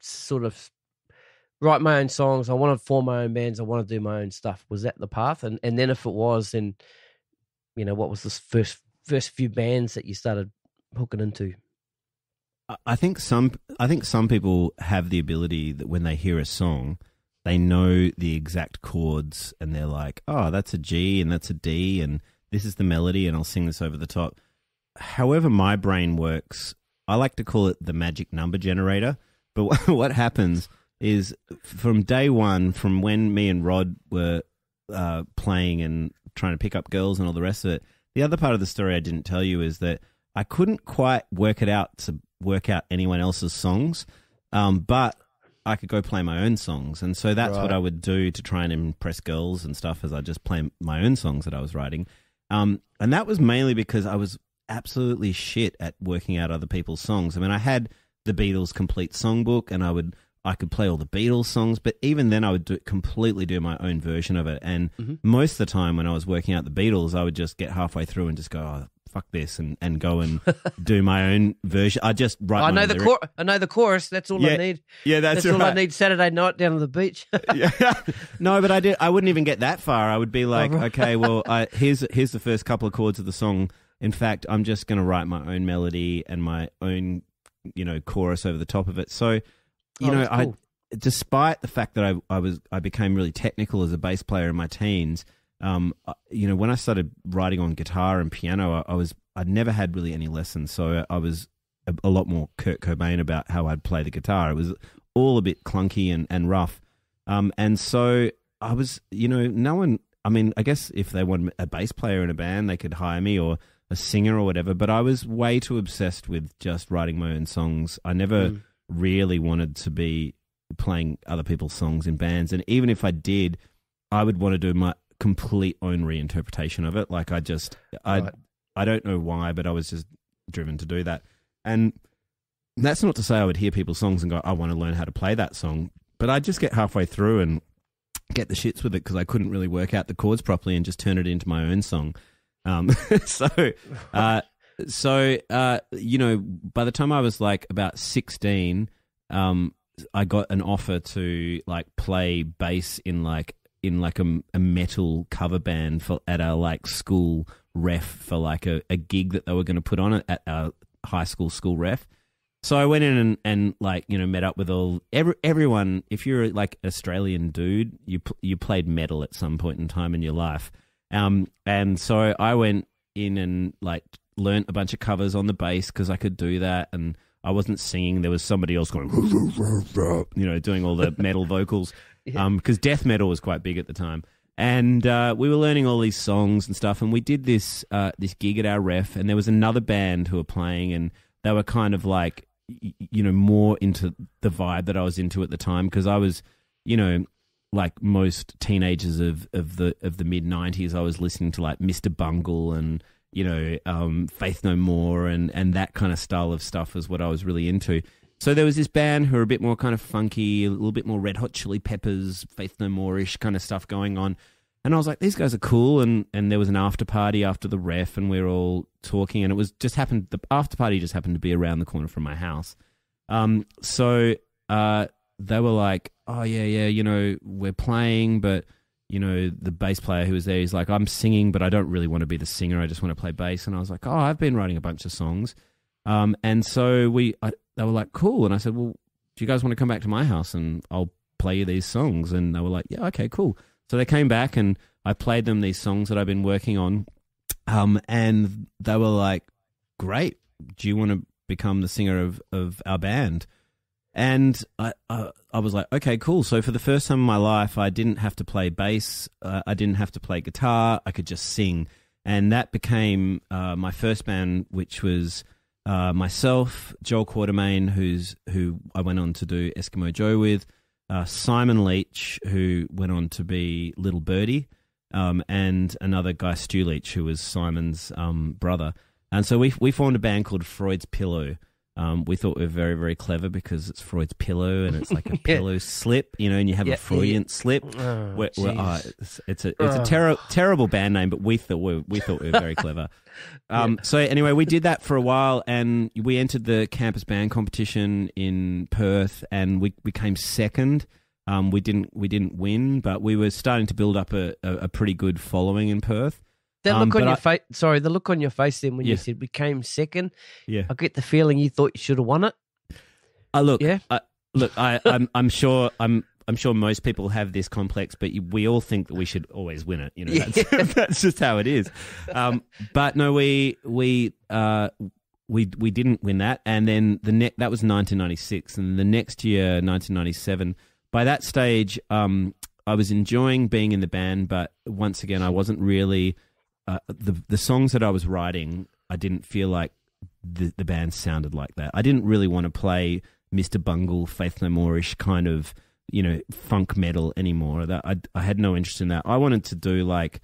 sort of write my own songs? I want to form my own bands. I want to do my own stuff. Was that the path? And and then if it was, then you know what was the first first few bands that you started hooking into? I- think some I think some people have the ability that when they hear a song, they know the exact chords and they're like, "Oh, that's a G and that's a D and this is the melody and I'll sing this over the top." However my brain works, I like to call it the magic number generator. But what- [LAUGHS] what happens is from day 1 from when me and Rod were uh, playing and trying to pick up girls and all the rest of it. The other part of the story I didn't tell you is that I couldn't quite work it out to work out anyone else's songs, um, but I could go play my own songs, and so that's what I would do to try and impress girls and stuff. As I just play my own songs that I was writing, um, and that was mainly because I was absolutely shit at working out other people's songs. I mean, I had the Beatles complete songbook, and I would I could play all the Beatles songs, but even then, I would do, completely do my own version of it. And mm-hmm. most of the time, when I was working out the Beatles, I would just get halfway through and just go, "Oh, fuck this," and, and go and [LAUGHS] do my own version. I just write. I my know own the lyric- chor- I know the chorus. That's all I need. Yeah, That's, that's, all I need Saturday night down on the beach. [LAUGHS] [LAUGHS] yeah. no, but I did. I wouldn't even get that far. I would be like, Oh, right. okay, well, I, here's here's the first couple of chords of the song. In fact, I'm just going to write my own melody and my own, you know, chorus over the top of it. So, you Oh, know, that's I, despite the fact that I, I was, I became really technical as a bass player in my teens. Um, you know, when I started writing on guitar and piano, I, I was, I'd never had really any lessons, so I was a, a lot more Kurt Cobain about how I'd play the guitar. It was all a bit clunky and, and rough. Um, and so I was, you know, no one, I mean, I guess if they wanted a bass player in a band, they could hire me or a singer or whatever, but I was way too obsessed with just writing my own songs. I never Mm. Really wanted to be playing other people's songs in bands. And even if I did, I would want to do my complete own reinterpretation of it. Like I just, I, Right. I don't know why, but I was just driven to do that. And that's not to say I would hear people's songs and go, I want to learn how to play that song. But I'd just get halfway through and get the shits with it because I couldn't really work out the chords properly and just turn it into my own song. Um, [LAUGHS] so, uh, so uh, you know, by the time I was like about sixteen, um, I got an offer to like play bass in like in like a, a metal cover band for at our like school ref for like a, a gig that they were going to put on at our high school school ref. So I went in and, and like you know met up with all every, everyone. If you're like Australian dude, you you played metal at some point in time in your life, um, and so I went in and like learnt a bunch of covers on the bass because I could do that, and I wasn't singing. There was somebody else going, you know, doing all the [LAUGHS] metal vocals, Yeah. because death metal was quite big at the time. And uh, we were learning all these songs and stuff, and we did this uh, this gig at our ref, and there was another band who were playing, and they were kind of like, you know, more into the vibe that I was into at the time because I was, you know, like most teenagers of, of the of the mid '90s, I was listening to like Mr. Bungle and you know, um, Faith No More and and that kind of style of stuff is what I was really into. So there was this band who were a bit more kind of funky, a little bit more Red Hot Chili Peppers, Faith No More ish kind of stuff going on. And I was like, these guys are cool. And, and there was an after party after the ref, and we were all talking. And it was just happened, the after party just happened to be around the corner from my house. Um, so uh, they were like, oh, yeah, yeah, you know, we're playing, but, you know, the bass player who was there, he's like, I'm singing, but I don't really want to be the singer. I just want to play bass. And I was like, oh, I've been writing a bunch of songs. Um, and so we, I, they were like, cool. And I said, well, do you guys want to come back to my house and I'll play you these songs? And they were like, yeah, okay, cool. So they came back and I played them these songs that I've been working on. Um, and they were like, great. Do you want to become the singer of, of our band? And I, I, I was like, okay, cool. So for the first time in my life, I didn't have to play bass. Uh, I didn't have to play guitar. I could just sing. And that became uh, my first band, which was uh, myself, Joel Quartermain, who's who I went on to do Eskimo Joe with, uh, Simon Leach, who went on to be Little Birdy, um, and another guy, Stu Leach, who was Simon's um, brother. And so we we formed a band called Freud's Pillow. Um, we thought we were very very clever because it's Freud's pillow and it's like a [LAUGHS] yeah. pillow slip, you know, and you have yeah, a Freudian yeah. slip. Oh, we're, we're, oh, it's, it's, a it's oh. a ter- terrible band name, but we thought we, we thought we were very [LAUGHS] clever. Um, so anyway, we did that for a while, and we entered the campus band competition in Perth, and we, we came second. Um, we didn't we didn't win, but we were starting to build up a, a, a pretty good following in Perth. Look um, on your face. Sorry, the look on your face then when yeah. you said we came second. Yeah, I get the feeling you thought you should have won it. Uh, look, yeah. Uh, look, I, I'm I'm sure I'm I'm sure most people have this complex, but we all think that we should always win it. You know, yeah. that's, [LAUGHS] that's just how it is. Um, but no, we we uh, we we didn't win that, and then the ne- that was 1996, and the next year, 1997. By that stage, um, I was enjoying being in the band, but once again, I wasn't really uh, the the songs that I was writing, I didn't feel like the the band sounded like that. I didn't really want to play Mr. Bungle, Faith No More-ish kind of you know funk metal anymore. That I I had no interest in that. I wanted to do like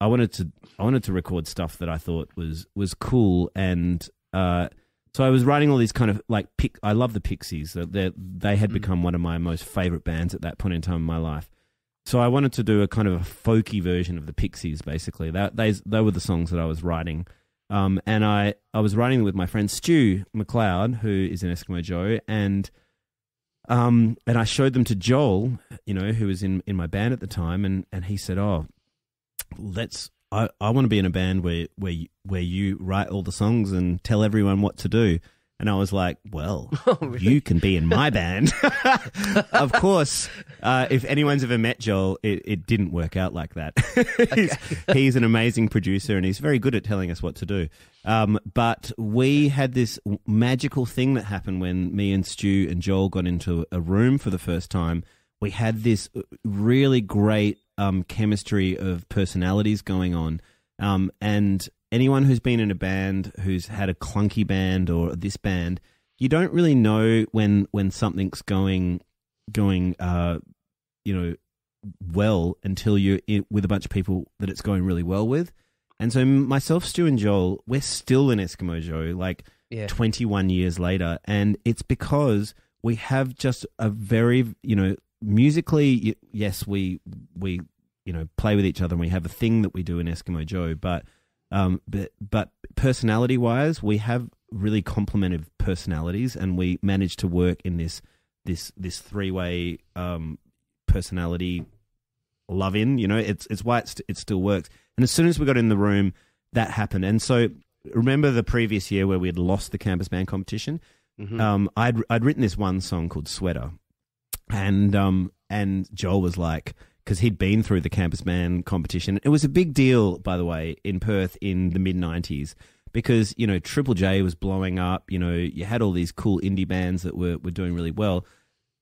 I wanted to I wanted to record stuff that I thought was was cool and uh so I was writing all these kind of like pick. I love the Pixies. They they had mm. become one of my most favorite bands at that point in time in my life. So I wanted to do a kind of a folky version of the Pixies, basically. That they they were the songs that I was writing, um, and I I was writing with my friend Stu MacLeod, who is an Eskimo Joe, and um, and I showed them to Joel, you know, who was in in my band at the time, and and he said, "Oh, let's." I, I want to be in a band where where you, where you write all the songs and tell everyone what to do. And I was like, well, [LAUGHS] oh, really? you can be in my band. [LAUGHS] of course, uh, if anyone's ever met Joel, it, it didn't work out like that. [LAUGHS] he's, he's, an amazing producer and he's very good at telling us what to do. Um, but we had this magical thing that happened when me and Stu and Joel got into a room for the first time. We had this really great um, chemistry of personalities going on. Um, and anyone who's been in a band who's had a clunky band or this band, you don't really know when when something's going going uh you know well until you're in, with a bunch of people that it's going really well with. And so myself, Stu, and Joel, we're still in Eskimo Joe, like yeah. 21 years later, and it's because we have just a very, you know, musically, yes, we we you know play with each other and we have a thing that we do in Eskimo Joe, but um, but but personality wise, we have really complementary personalities, and we manage to work in this this this three way um, personality love in. You know, it's it's why it's, it still works. And as soon as we got in the room, that happened. And so remember the previous year where we had lost the campus band competition. Mm-hmm. Um, I'd I'd written this one song called Sweater, and um and Joel was like, because he'd been through the campus band competition. It was a big deal, by the way, in Perth in the mid 90s because, you know, Triple J was blowing up. You know, you had all these cool indie bands that were, were doing really well.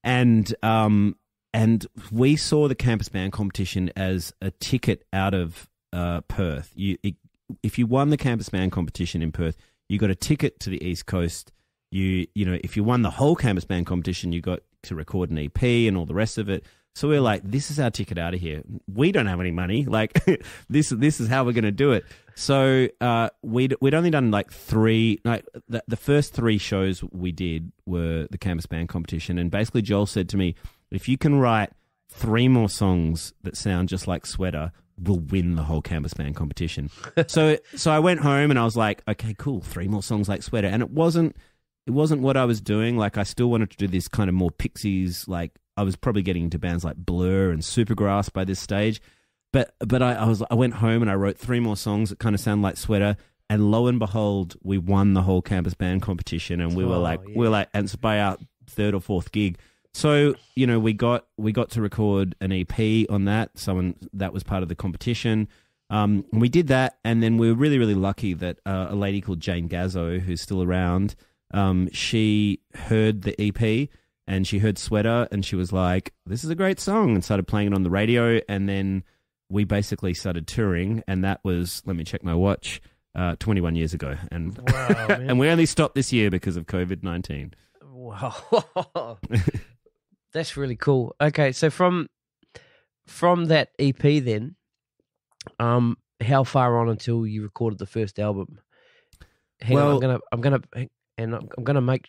And, um, and we saw the campus band competition as a ticket out of uh, Perth. You, it, if you won the campus band competition in Perth, you got a ticket to the East Coast. You, you know, if you won the whole campus band competition, you got to record an EP and all the rest of it. So we are like, this is our ticket out of here. We don't have any money. Like [LAUGHS] this, this is how we're going to do it. So uh, we'd we'd only done like three. Like the, the first three shows we did were the Campus Band competition, and basically Joel said to me, if you can write three more songs that sound just like Sweater, we'll win the whole Campus Band competition. [LAUGHS] so so I went home and I was like, okay, cool, three more songs like Sweater, and it wasn't it wasn't what I was doing. Like I still wanted to do this kind of more Pixies. Like I was probably getting into bands like Blur and Supergrass by this stage. But but I, I was I went home and I wrote three more songs that kind of sound like Sweater. And lo and behold, we won the whole campus band competition, and we were Oh, like, yeah. we were like, and it's by our third or fourth gig. So you know, we got we got to record an EP on that. Someone that was part of the competition. Um, and we did that, and then we were really really lucky that uh, a lady called Jane Gazzo, who's still around, um, she heard the EP and she heard Sweater, and she was like, "This is a great song," and started playing it on the radio, and then we basically started touring, and that was let me check my watch. Uh, 21 years ago, and Wow, [LAUGHS] and we only stopped this year because of COVID 19. Wow. [LAUGHS] That's really cool. Okay, so from from that EP then, um, how far on until you recorded the first album? Hang on, Well- I'm gonna I'm gonna and I'm, I'm gonna make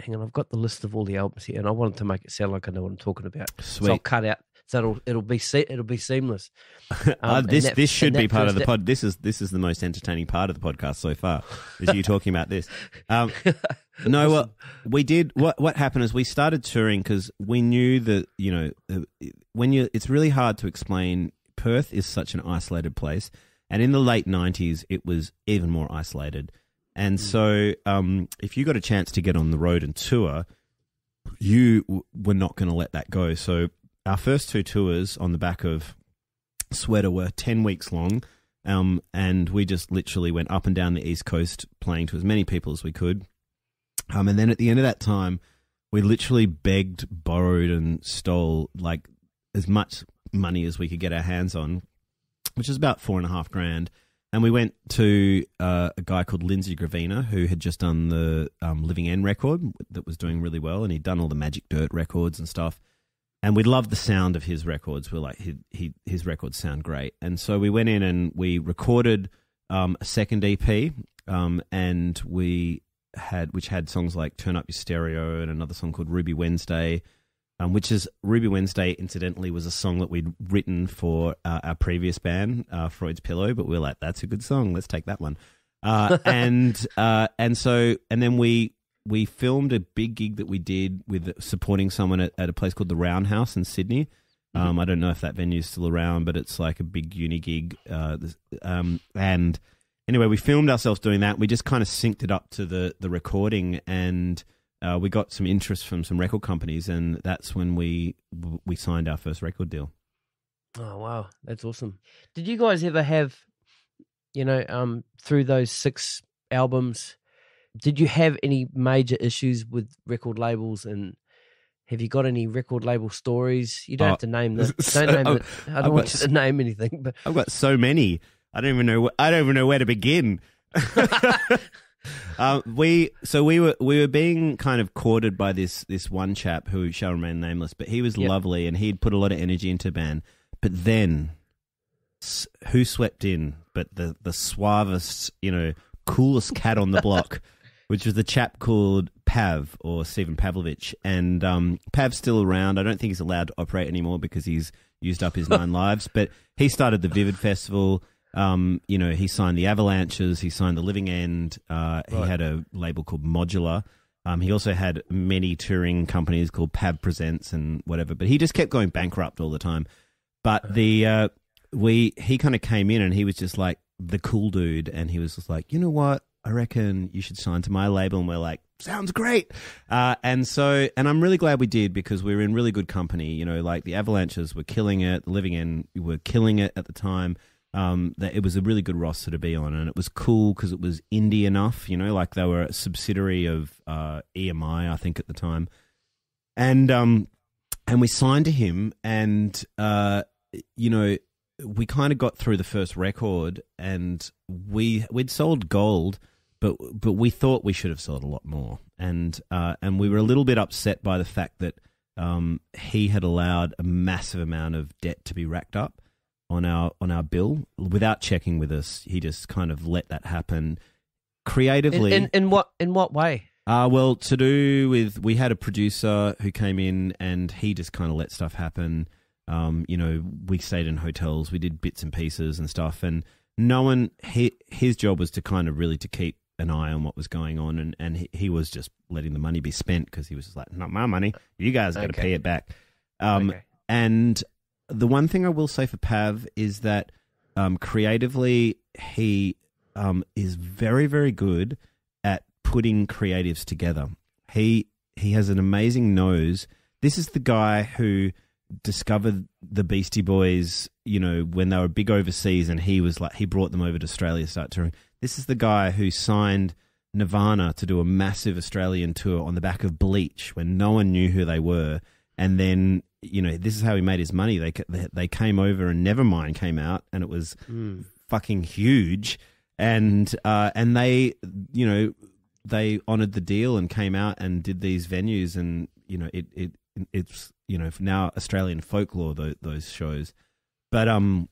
hang on, I've got the list of all the albums here and I wanted to make it sound like I know what I'm talking about. So I'll Sweet. cut out so it'll it'll be se- it'll be seamless. [LAUGHS] Uh, this that- this should be part of the pod. This is this is the most entertaining part of the podcast so far. Is you talking about this? [LAUGHS] Um, no, well, we did. What what happened is we started touring because we knew that you know uh, when you it's really hard to explain. Perth is such an isolated place, and in the late nineties, it was even more isolated. And so, um, if you got a chance to get on the road and tour, you w- were not going to let that go. So, our first two tours on the back of Sweater were 10 weeks long. Um, and we just literally went up and down the East Coast playing to as many people as we could. Um, and then at the end of that time, we literally begged, borrowed, and stole like as much money as we could get our hands on, which is about four and a half grand. And we went to uh, a guy called Lindsay Gravina, who had just done the um, Living End record that was doing really well, and he'd done all the Magic Dirt records and stuff. And we loved the sound of his records. We are like, he, he, his records sound great. And so we went in and we recorded um, a second EP, um, and we had which had songs like "Turn Up Your Stereo" and another song called "Ruby Wednesday." Um, which is Ruby Wednesday, incidentally, was a song that we'd written for uh, our previous band, uh, Freud's Pillow. But we are like, "That's a good song. Let's take that one." Uh, [LAUGHS] and uh, and so and then we we filmed a big gig that we did with supporting someone at, at a place called the Roundhouse in Sydney. Um, I don't know if that venue's still around, but it's like a big uni gig. Uh, um, and anyway, we filmed ourselves doing that. We just kind of synced it up to the the recording, and uh, we got some interest from some record companies, and that's when we we signed our first record deal. Oh wow, that's awesome. Did you guys ever have, you know, um, through those six albums, did you have any major issues with record labels and? Have you got any record label stories? You don't Oh, have to name them. [LAUGHS] so- Don't name it. I don't I've want you to name anything, but I've got so many. I don't even know. I don't even know where to begin. [LAUGHS] um, [LAUGHS] we so we were we were being kind of courted by this this one chap who shall remain nameless, but he was Yep. lovely and he'd put a lot of energy into band. But then, s- who swept in? But the the suavest, you know, coolest cat on the block, [LAUGHS] which was the chap called Pav or Stephen Pavlovic, and um, Pav's still around. I don't think he's allowed to operate anymore because he's used up his [LAUGHS] nine lives. But he started the Vivid Festival. Um, you know, he signed the Avalanches. He signed the Living End. Uh, He had a label called Modular. Um, he also had many touring companies called Pav Presents and whatever. But he just kept going bankrupt all the time. But the uh, we he kind of came in and he was just like the cool dude, and he was just like, you know what? I reckon you should sign to my label. And we're like, sounds great. Uh, and so, and I'm really glad we did because we were in really good company. You know, like the Avalanches were killing it, the Living End were killing it at the time. Um, that it was a really good roster to be on, and it was cool because it was indie enough. You know, like they were a subsidiary of uh, EMI, I think, at the time. And um, and we signed to him, and uh, you know, we kind of got through the first record, and we we'd sold gold, but but we thought we should have sold a lot more, and uh, and we were a little bit upset by the fact that um, he had allowed a massive amount of debt to be racked up on our on our bill without checking with us. He just kind of let that happen creatively. In, in, in what in what way? Uh, well, to do with we had a producer who came in and he just kind of let stuff happen. Um, you know, we stayed in hotels, we did bits and pieces and stuff, and no one. He, his job was to kind of really to keep an eye on what was going on, and and he, he was just letting the money be spent because he was just like, not my money, you guys got to Okay. pay it back. Um, Okay. and the one thing I will say for Pav is that um, creatively he um, is very very good at putting creatives together. He he has an amazing nose. This is the guy who discovered the Beastie Boys, you know, when they were big overseas, and he was like he brought them over to Australia to start touring. This is the guy who signed Nirvana to do a massive Australian tour on the back of Bleach when no one knew who they were, and then you know this is how he made his money. They they, came over and Nevermind came out, and it was fucking huge, and uh, and they you know they honored the deal and came out and did these venues, and you know it it it's you know now Australian folklore those, those shows, but um.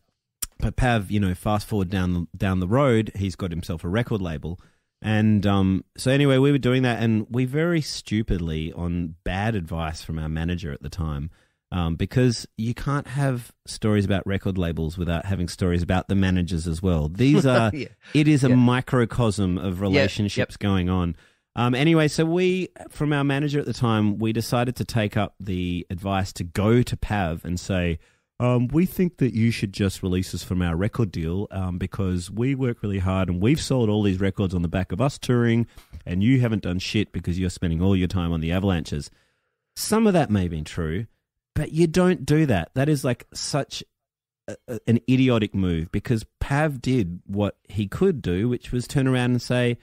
But Pav, you know, fast forward down the, down the road, he's got himself a record label, and um, so anyway, we were doing that, and we very stupidly, on bad advice from our manager at the time, um, because you can't have stories about record labels without having stories about the managers as well. These [LAUGHS] are, Yeah. it is a Yeah. microcosm of relationships going on. Um, anyway, so we, from our manager at the time, we decided to take up the advice to go to Pav and say, um, we think that you should just release us from our record deal um, because we work really hard and we've sold all these records on the back of us touring, and you haven't done shit because you're spending all your time on the avalanches. Some of that may have been true, but you don't do that. That is like such a, an idiotic move because Pav did what he could do, which was turn around and say,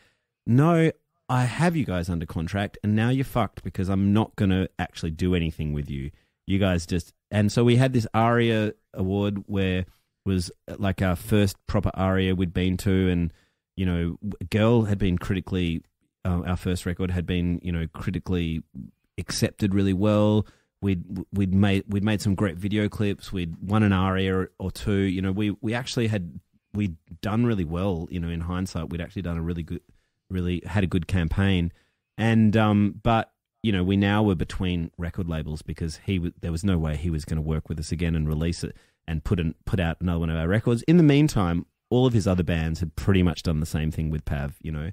No, I have you guys under contract, and now you're fucked because I'm not going to actually do anything with you. You guys just. And so we had this ARIA award where was uh, like our first proper ARIA we'd been to, and, you know, Girl had been critically. Uh, our first record had been, you know, critically accepted really well. We'd we'd made we'd made some great video clips. We'd won an aria or, two. You know, we we actually had we'd done really well. You know, in hindsight, we'd actually done a really good, really had a good campaign. And um, but you know, we now were between record labels because he w- there was no way he was going to work with us again and release it and put an, put out another one of our records. In the meantime, all of his other bands had pretty much done the same thing with Pav. You know,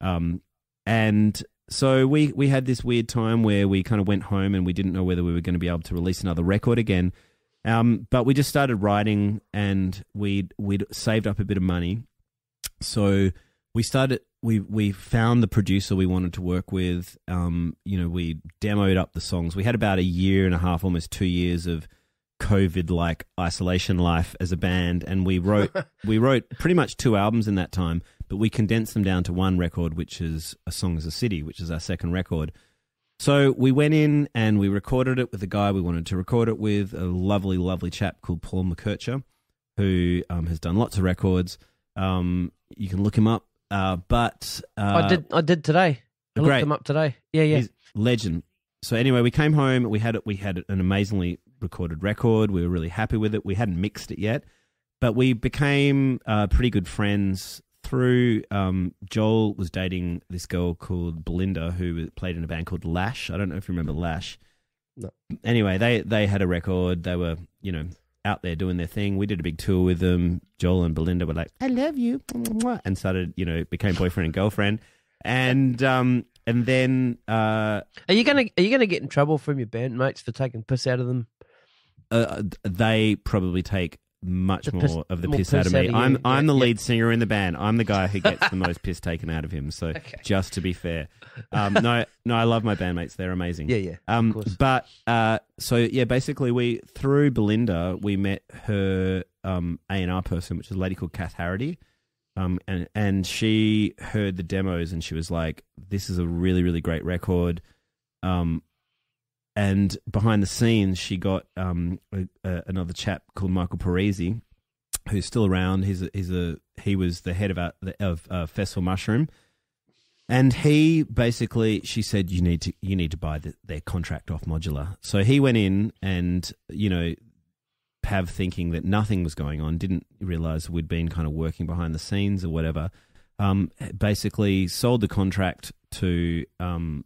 um, and so we we had this weird time where we kind of went home and we didn't know whether we were going to be able to release another record again. Um, but we just started writing and we'd we'd saved up a bit of money, so we started. We we found the producer we wanted to work with. Um, you know, we demoed up the songs. We had about a year and a half, almost two years of COVID like isolation life as a band, and we wrote [LAUGHS] we wrote pretty much two albums in that time, but we condensed them down to one record, which is A Song Is a City, which is our second record. So we went in and we recorded it with the guy we wanted to record it with, a lovely, lovely chap called Paul McKercher, who um, has done lots of records. Um, you can look him up. Uh, but uh, I did. I did today. I looked him up today. Yeah, yeah. He's legend. So anyway, we came home. We had it. we had an amazingly recorded record. We were really happy with it. We hadn't mixed it yet, but we became uh, pretty good friends through. Um, Joel was dating this girl called Belinda, who played in a band called Lash. I don't know if you remember Lash. No. Anyway, they they had a record. They were you know out there doing their thing. We did a big tour with them. Joel and Belinda were like, "I love you," and started you know became boyfriend and girlfriend. And um and then uh Are you gonna Are you gonna get in trouble from your bandmates for taking piss out of them? uh, they probably take much more of the more piss out of me. out of I'm I'm the yeah. lead singer in the band. I'm the guy who gets the [LAUGHS] most piss taken out of him. So Okay. just to be fair, um, no, no, I love my bandmates. They're amazing. Yeah, yeah. Um, but uh, so yeah, basically we through Belinda we met her um A and R person, which is a lady called Kath Haridy. Um, and and she heard the demos and she was like, "This is a really really great record." Um, and behind the scenes, she got um a, a, another chap called Michael Parisi, who's still around. He's a, he's a he was the head of our, of uh, Festival Mushroom, And he basically, she said, you need to you need to buy the, their contract off modular. So he went in and you know, Pav thinking that nothing was going on, didn't realize we'd been kind of working behind the scenes or whatever. Um, basically sold the contract to um,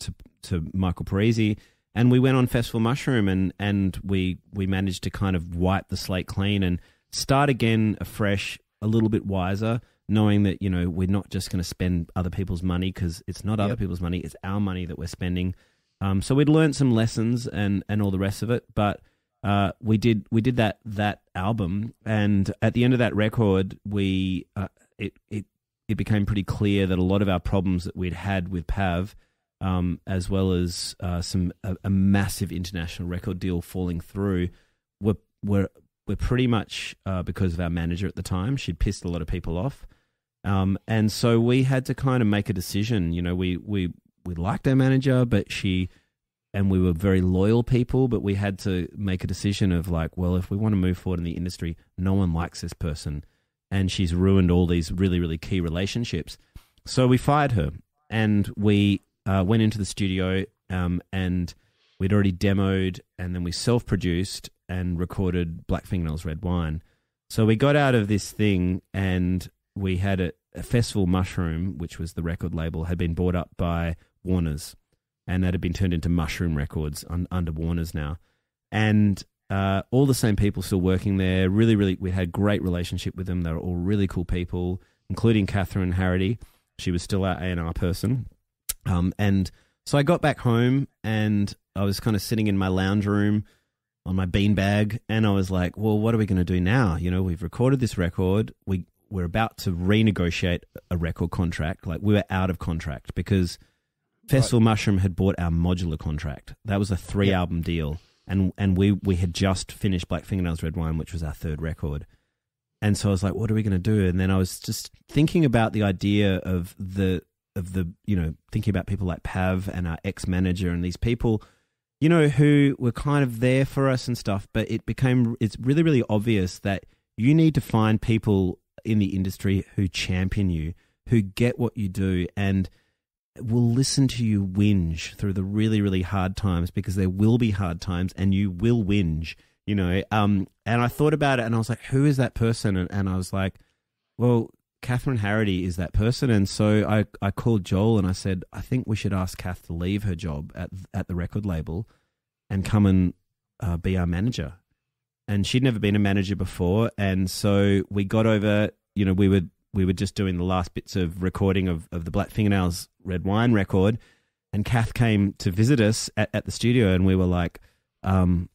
to to Michael Parisi, and we went on Festival Mushroom, and and we we managed to kind of wipe the slate clean and start again afresh, a little bit wiser, knowing that you know we're not just going to spend other people's money because it's not other people's money, it's our money that we're spending. Um, so we'd learned some lessons and and all the rest of it, but. Uh, we did we did that that album, and at the end of that record, we uh, it it it became pretty clear that a lot of our problems that we'd had with Pav, um, as well as uh, some a, a massive international record deal falling through, were were were pretty much uh, because of our manager at the time. She'd pissed a lot of people off, um, and so we had to kind of make a decision. You know, we we we liked our manager, but she and we were very loyal people, but we had to make a decision of like, well, if we want to move forward in the industry, no one likes this person, and she's ruined all these really, really key relationships. So we fired her, and we uh, went into the studio, um, and we'd already demoed, and then we self-produced and recorded Black Fingernails Red Wine. So we got out of this thing, and we had a, a Festival Mushroom, which was the record label, had been bought up by Warner's and that had been turned into Mushroom Records un, under Warner's now, and uh, all the same people still working there. Really, really, we had great relationship with them. They were all really cool people, including Catherine Haridy. She was still our A and R person, um, and so I got back home and I was kind of sitting in my lounge room on my beanbag, and I was like, "Well, what are we going to do now? You know, we've recorded this record. We we're about to renegotiate a record contract. Like we were out of contract because." Festival Mushroom had bought our modular contract. That was a three Yep. album deal, and and we we had just finished Black Fingernails Red Wine, which was our third record. And so I was like, what are we going to do? And then I was just thinking about the idea of the of the you know thinking about people like Pav and our ex manager and these people, you know, who were kind of there for us and stuff. But it became it's really really obvious that you need to find people in the industry who champion you, who get what you do, and will listen to you whinge through the really really hard times because there will be hard times and you will whinge you know um and i thought about it and i was like who is that person and, and i was like well catherine haridy is that person. And so i i called joel and i said i think we should ask kath to leave her job at at the record label and come and uh, be our manager. And she'd never been a manager before. And so we got over you know we were we were just doing the last bits of recording of, of the Black Fingernails Red Wine record, and Kath came to visit us at, at the studio, and we were like, um,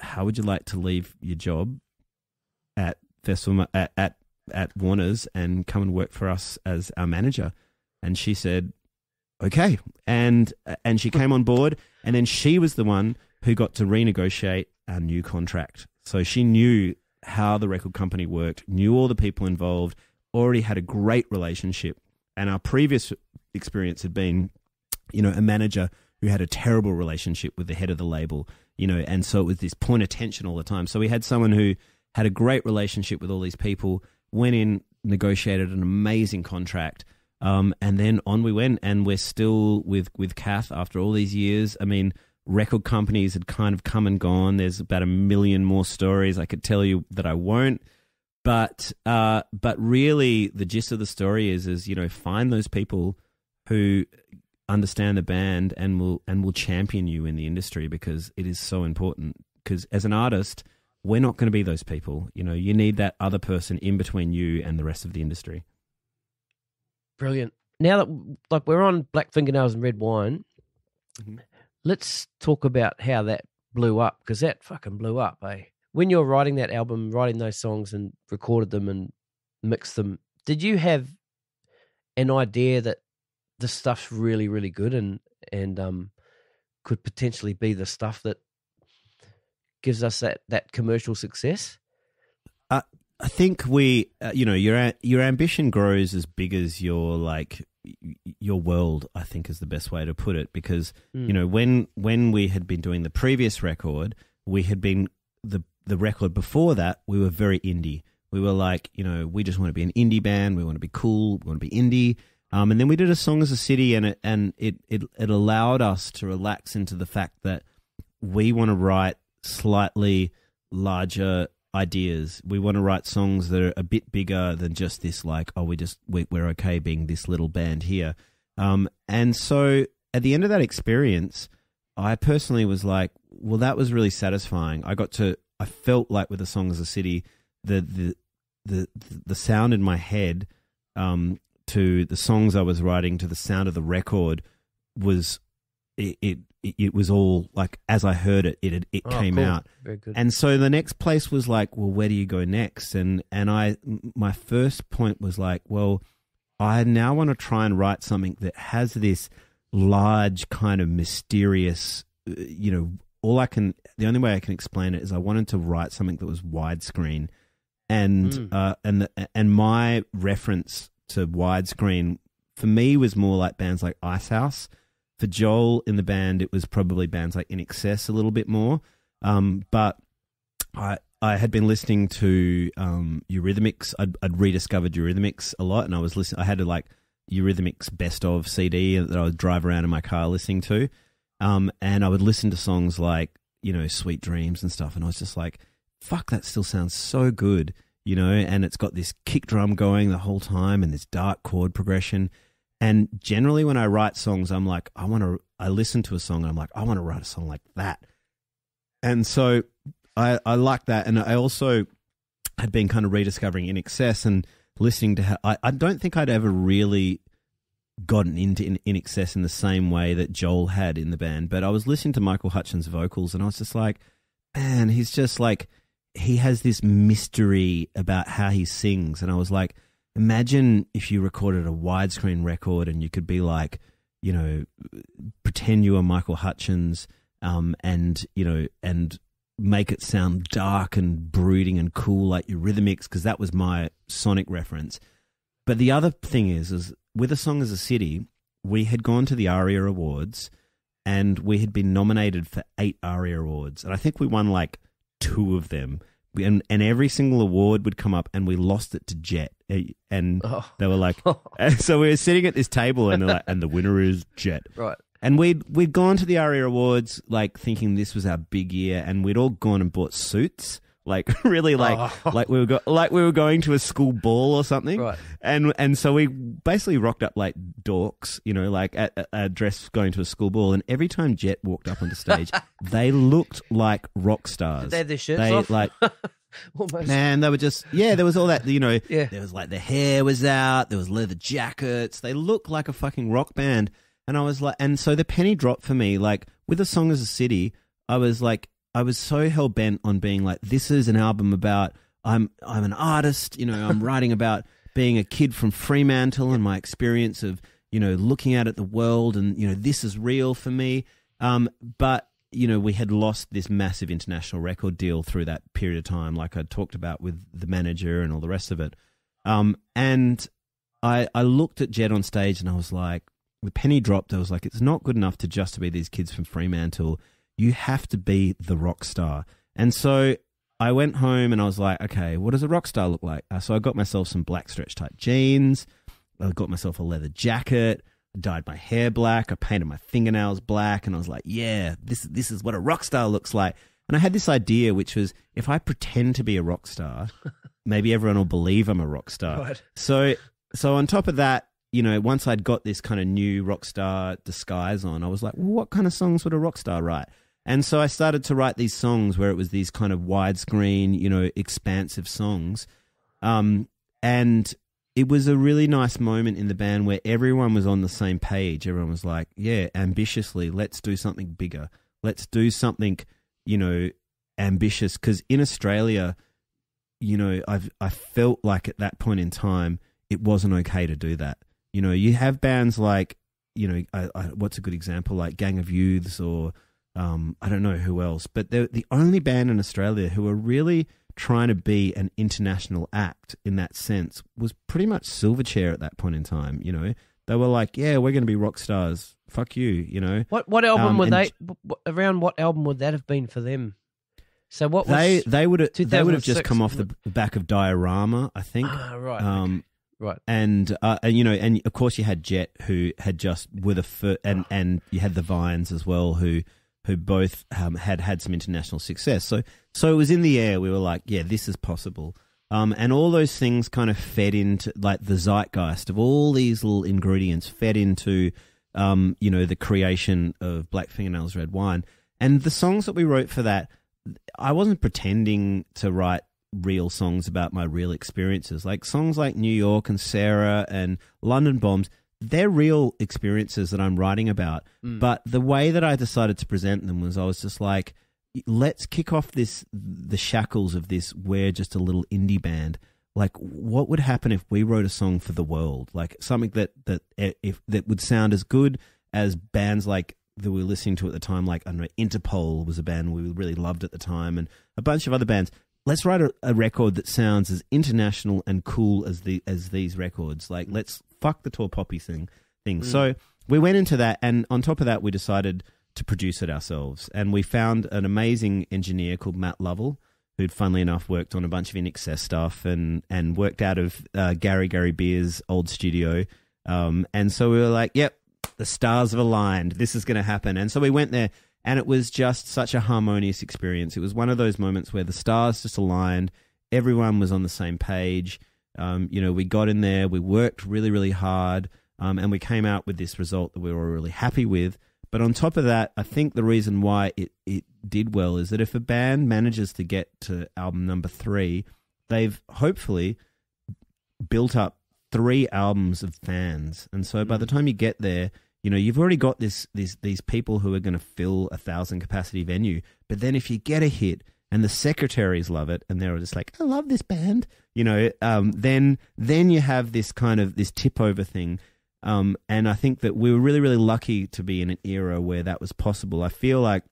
"How would you like to leave your job at Festival at, at at Warner's and come and work for us as our manager?" And she said, "Okay," and and she came on board, and then she was the one who got to renegotiate our new contract. So she knew how the record company worked, knew all the people involved already had a great relationship and our previous experience had been you know a manager who had a terrible relationship with the head of the label you know and so it was this point of tension all the time so we had someone who had a great relationship with all these people went in negotiated an amazing contract um, and then on we went and we're still with with Kath after all these years. I mean record companies had kind of come and gone. There's about a million more stories i could tell you that i won't. But uh, but really the gist of the story is is you know find those people who understand the band and will and will champion you in the industry because it is so important. Because as an artist we're not going to be those people you know you need that other person in between you and the rest of the industry Brilliant. Now that like we're on Black Fingernails and Red Wine, Mhm. let's talk about how that blew up because that fucking blew up, eh? When you're writing that album, writing those songs and recorded them and mixed them, did you have an idea that the stuff's really, really good and and um could potentially be the stuff that gives us that that commercial success? I think we, uh, you know, your your ambition grows as big as your like your world. I think is the best way to put it because Mm. you know when when we had been doing the previous record, we had been the the record before that. We were very indie. We were like, you know, we just want to be an indie band. We want to be cool. We want to be indie. Um, and then we did a song is a city, and it and it, it it allowed us to relax into the fact that we want to write slightly larger ideas. We want to write songs that are a bit bigger than just this, like, oh, we just we, we're okay being this little band here. Um, and so at the end of that experience, I personally was like, well, that was really satisfying. I got to, I felt like with the song is a city, the the the the sound in my head, um, to the songs I was writing, to the sound of the record, was it, it it was all like as I heard it, it it, Oh, came cool. out. Very good. And so the next place was like, well, where do you go next? And and I my first point was like, well, I now want to try and write something that has this large kind of mysterious, uh, you know, all I can the only way I can explain it is I wanted to write something that was widescreen, and Mm. uh, and the, and my reference to widescreen for me was more like bands like Icehouse. For Joel in the band, it was probably bands like INXS a little bit more. Um, but I I had been listening to um, Eurythmics. I'd, I'd rediscovered Eurythmics a lot, and I was listening. I had a like Eurythmics best of CD that I would drive around in my car listening to, um, and I would listen to songs like you know Sweet Dreams and stuff, and I was just like, "Fuck, that still sounds so good," you know. And it's got this kick drum going the whole time, and this dark chord progression. And generally, when I write songs, I'm like, I want to. I listen to a song, and I'm like, I want to write a song like that. And so I, I like that, and I also had been kind of rediscovering INXS and listening to. How, I, I don't think I'd ever really gotten into in, INXS in the same way that Joel had in the band, but I was listening to Michael Hutchence' vocals, and I was just like, man, he's just like he has this mystery about how he sings, and I was like, imagine if you recorded a widescreen record and you could be like, you know, pretend you are Michael Hutchence, um, and you know, and make it sound dark and brooding and cool like Eurythmics, because that was my sonic reference. But the other thing is, is with A Song Is a City, we had gone to the ARIA Awards, and we had been nominated for eight ARIA Awards, and I think we won like two of them. And, and every single award would come up, and we lost it to Jet. Eh, And Oh. they were like, and [LAUGHS] so we were sitting at this table, and they're like, and the winner is Jet. right. And we'd we'd gone to the ARIA Awards like thinking this was our big year, and we'd all gone and bought suits, like [LAUGHS] really like Oh. like we were go- like we were going to a school ball or something. Right. And and so we basically rocked up like dorks, you know, like at a- a dress going to a school ball. And every time Jet walked up on the stage, [LAUGHS] they looked like rock stars. They had their shirts They, off? like [LAUGHS] Almost. Man, they were just yeah. There was all that you know. Yeah. There was like the hair was out. There was leather jackets. They looked like a fucking rock band. And I was like, and so the penny dropped for me. Like with A Song Is a City, I was like, I was so hell bent on being like, this is an album about I'm I'm an artist. You know, I'm [LAUGHS] writing about being a kid from Fremantle and my experience of you know looking out at the world and you know this is real for me. Um, but you know, we had lost this massive international record deal through that period of time, like I talked about with the manager and all the rest of it. Um, and I, I looked at Jet on stage and I was like, the penny dropped. I was like, it's not good enough to just to be these kids from Fremantle. You have to be the rock star. And so I went home and I was like, okay, what does a rock star look like? Uh, so I got myself some black stretch tight jeans. I got myself a leather jacket. I dyed my hair black. I painted my fingernails black, and I was like, "Yeah, this this is what a rock star looks like." And I had this idea, which was, if I pretend to be a rock star, [LAUGHS] maybe everyone will believe I'm a rock star. Right. So, so on top of that, you know, once I'd got this kind of new rock star disguise on, I was like, well, what kind of songs would a rock star write? And so I started to write these songs where it was these kind of widescreen, you know, expansive songs. Um, and it was a really nice moment in the band where everyone was on the same page. Everyone was like, yeah, ambitiously, let's do something bigger. Let's do something, you know, ambitious. Because in Australia, you know, I've I felt like at that point in time, it wasn't okay to do that. You know, you have bands like, you know, I, I, what's a good example? Like Gang of Youths or um, I don't know who else, but they're the only band in Australia who are really trying to be an international act in that sense was pretty much Silverchair at that point in time. You know, they were like, yeah, we're going to be rock stars. Fuck you, you know. What what album Um, and- they? around what album would that have been for them? So what was They they would have they would have just come off the back of Diorama, I think. Ah, right. Um, Right. and uh, and you know, and of course you had Jet, who had just with a fir- and and you had the Vines as well, who who both um, had had some international success. So so it was in the air. We were like, yeah, this is possible. Um, and all those things kind of fed into like the zeitgeist of all these little ingredients fed into um, you know the creation of Black Fingernails Red Wine. And the songs that we wrote for that, I wasn't pretending to write real songs about my real experiences. Like songs like New York and Sarah and London Bombs, they're real experiences that I'm writing about. But the way that I decided to present them was I was just like, let's kick off this the shackles of this we're just a little indie band. Like what would happen if we wrote a song for the world? Like something that that eh, if that would sound as good as bands like that we were listening to at the time, like I don't know, Interpol was a band we really loved at the time, and a bunch of other bands. Let's write a, a record that sounds as international and cool as the as these records. Like let's fuck the tall poppy thing thing. So we went into that, and on top of that, we decided to produce it ourselves, and we found an amazing engineer called Matt Lovell. Who'd funnily enough worked on a bunch of INXS stuff and and worked out of uh, Gary Garry Beers' old studio, um, and so we were like, "Yep, the stars have aligned. This is going to happen. And so we went there, and it was just such a harmonious experience. It was one of those moments where the stars just aligned. Everyone was on the same page. Um, you know, we got in there, we worked really, really hard, um, and we came out with this result that we were really happy with. But on top of that, I think the reason why it, it did well is that if a band manages to get to album number three, they've hopefully built up three albums of fans, and so by the time you get there, you know you've already got this these these people who are going to fill a thousand capacity venue. But then if you get a hit and the secretaries love it, and they're just like, I love this band, you know, um, then then you have this kind of this tip over thing. Um, and I think that we were really, really lucky to be in an era where that was possible. I feel like